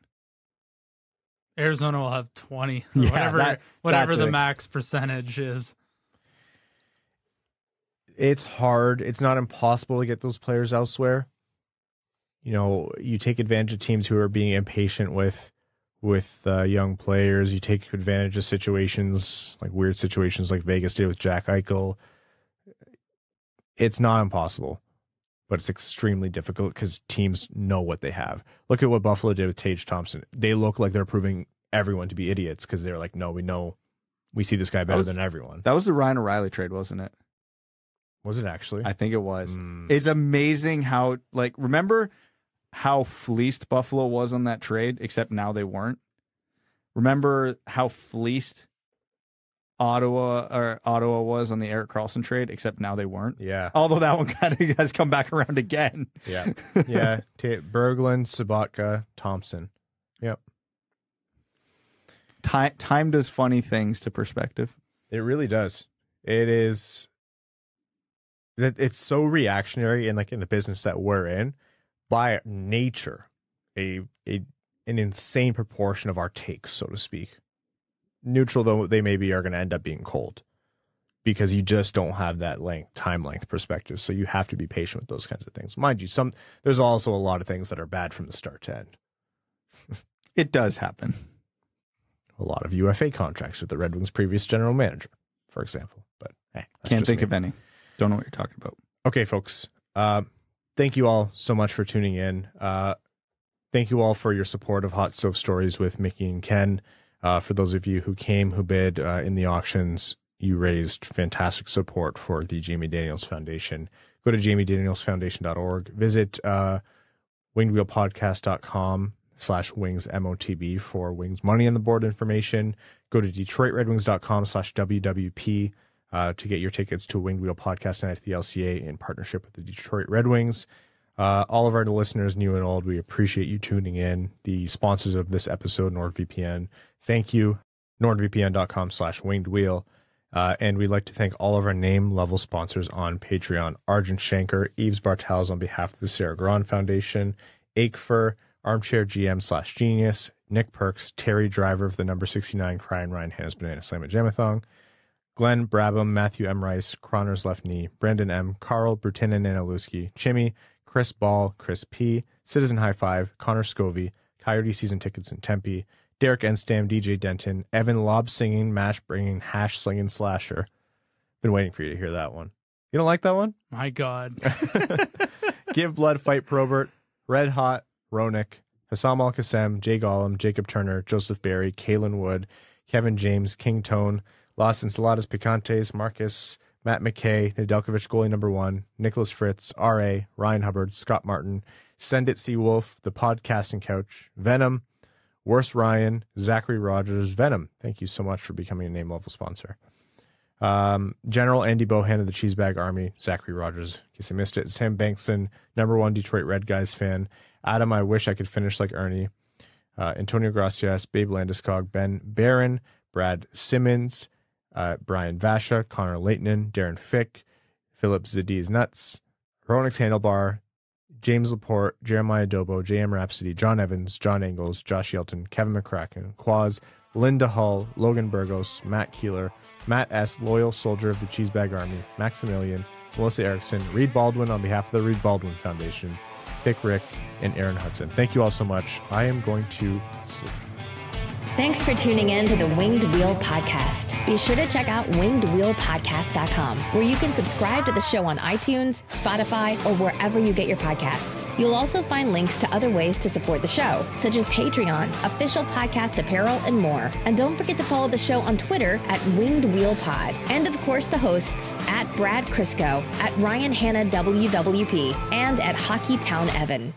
Arizona will have 20, Yeah, whatever, that- whatever the a- max percentage is. it's hard. It's not impossible to get those players elsewhere. You know, you take advantage of teams who are being impatient with with uh, young players. You take advantage of situations like weird situations like Vegas did with Jack Eichel. It's not impossible, but it's extremely difficult because teams know what they have. Look at what Buffalo did with Tage Thompson. They look like they're proving everyone to be idiots because they're like, no, we know, we see this guy better was- than everyone. That was the Ryan O'Reilly trade, wasn't it? Was it actually? I think it was. Mm. It's amazing how, like, remember how fleeced Buffalo was on that trade, except now they weren't? Remember how fleeced Ottawa or Ottawa was on the Erik Karlsson trade, except now they weren't? yeah. Although that one kind of has come back around again. Yeah. Yeah. T- Berglund, Sobotka, Thompson. Yep. Time, time does funny things to perspective. It really does. It is that it's so reactionary and like in the business that we're in by nature, a a an insane proportion of our takes, so to speak. Neutral though they maybe are gonna end up being cold. Because you just don't have that length time length perspective. So you have to be patient with those kinds of things. Mind you, some there's also a lot of things that are bad from the start to end. It does happen. a lot of UFA contracts with the Red Wings' previous general manager, for example. But hey, Can't think me. of any. Don't know what you're talking about. Okay, folks. Uh, thank you all so much for tuning in. Uh, thank you all for your support of Hot Stove Stories with Mickey and Ken. Uh, for those of you who came, who bid uh, in the auctions, you raised fantastic support for the Jamie Daniels Foundation. Go to jamiedanielsfoundation.org. Visit uh, wingedwheelpodcast.com slash wings MOTB for wings money on the board information. Go to detroitredwings.com slash WWP uh, to get your tickets to Winged Wheel Podcast Night at the LCA in partnership with the Detroit Red Wings. Uh, all of our listeners, new and old, we appreciate you tuning in. The sponsors of this episode, NordVPN, thank you. NordVPN.com slash winged wheel. Uh, and we'd like to thank all of our name level sponsors on Patreon Argent Shanker, Eves Bartels on behalf of the Sarah Grand Foundation, Akefer, Armchair GM slash Genius, Nick Perks, Terry Driver of the number 69 Crying Ryan Hannah's Banana Slam at Jamathon, Glenn Brabham, Matthew M. Rice, Croner's Left Knee, Brandon M., Carl, Brutinen and Aluski, Chimmy, Chris Ball, Chris P., Citizen High Five, Connor Scovey, Coyote Season Tickets in Tempe, Derek Enstam, DJ Denton, Evan Lob Singing, Mash Bringing, Hash Slinging Slasher. Been waiting for you to hear that one. You don't like that one? My God. Give Blood, Fight Probert, Red Hot, Hronek, Hassam Al Qassem, Jay Gollum, Jacob Turner, Joseph Barry, Kalen Wood, Kevin James, King Tone, Las Ensaladas Picantes, Marcus, Matt McKay, Nedeljkovic goalie number one, Nicholas Fritz, R.A., Ryan Hubbard, Scott Martin, Send It Seawolf, The Podcasting Couch, Venom, Worst Ryan, Zachary Rogers, Venom. Thank you so much for becoming a name level sponsor. Um, General Andy Bohan of the Cheesebag Army, Zachary Rogers, in case I missed it, Sam Bankson, number one Detroit Red Guys fan, Adam, I wish I could finish like Ernie, uh, Antonio Gracias, Babe Landeskog, Ben Barron, Brad Simmons, uh, Brian Vasha, Connor Leighton, Darren Fick, Philip Zadiz Nuts, Ronix Handlebar, James Laporte, Jeremiah Dobo, JM Rhapsody, John Evans, John Engels, Josh Yelton, Kevin McCracken, Quaz, Linda Hull, Logan Burgos, Matt Keeler, Matt S., Loyal Soldier of the Cheesebag Army, Maximilian, Melissa Erickson, Reed Baldwin on behalf of the Reed Baldwin Foundation, Thick Rick, and Aaron Hudson. Thank you all so much. I am going to sleep. Thanks for tuning in to the Winged Wheel Podcast. Be sure to check out wingedwheelpodcast.com, where you can subscribe to the show on iTunes, Spotify, or wherever you get your podcasts. You'll also find links to other ways to support the show, such as Patreon, official podcast apparel, and more. And don't forget to follow the show on Twitter at Winged Wheel Pod. And of course, the hosts at Brad Crisco, at Ryan Hanna WWP, and at Hockey Town Evan.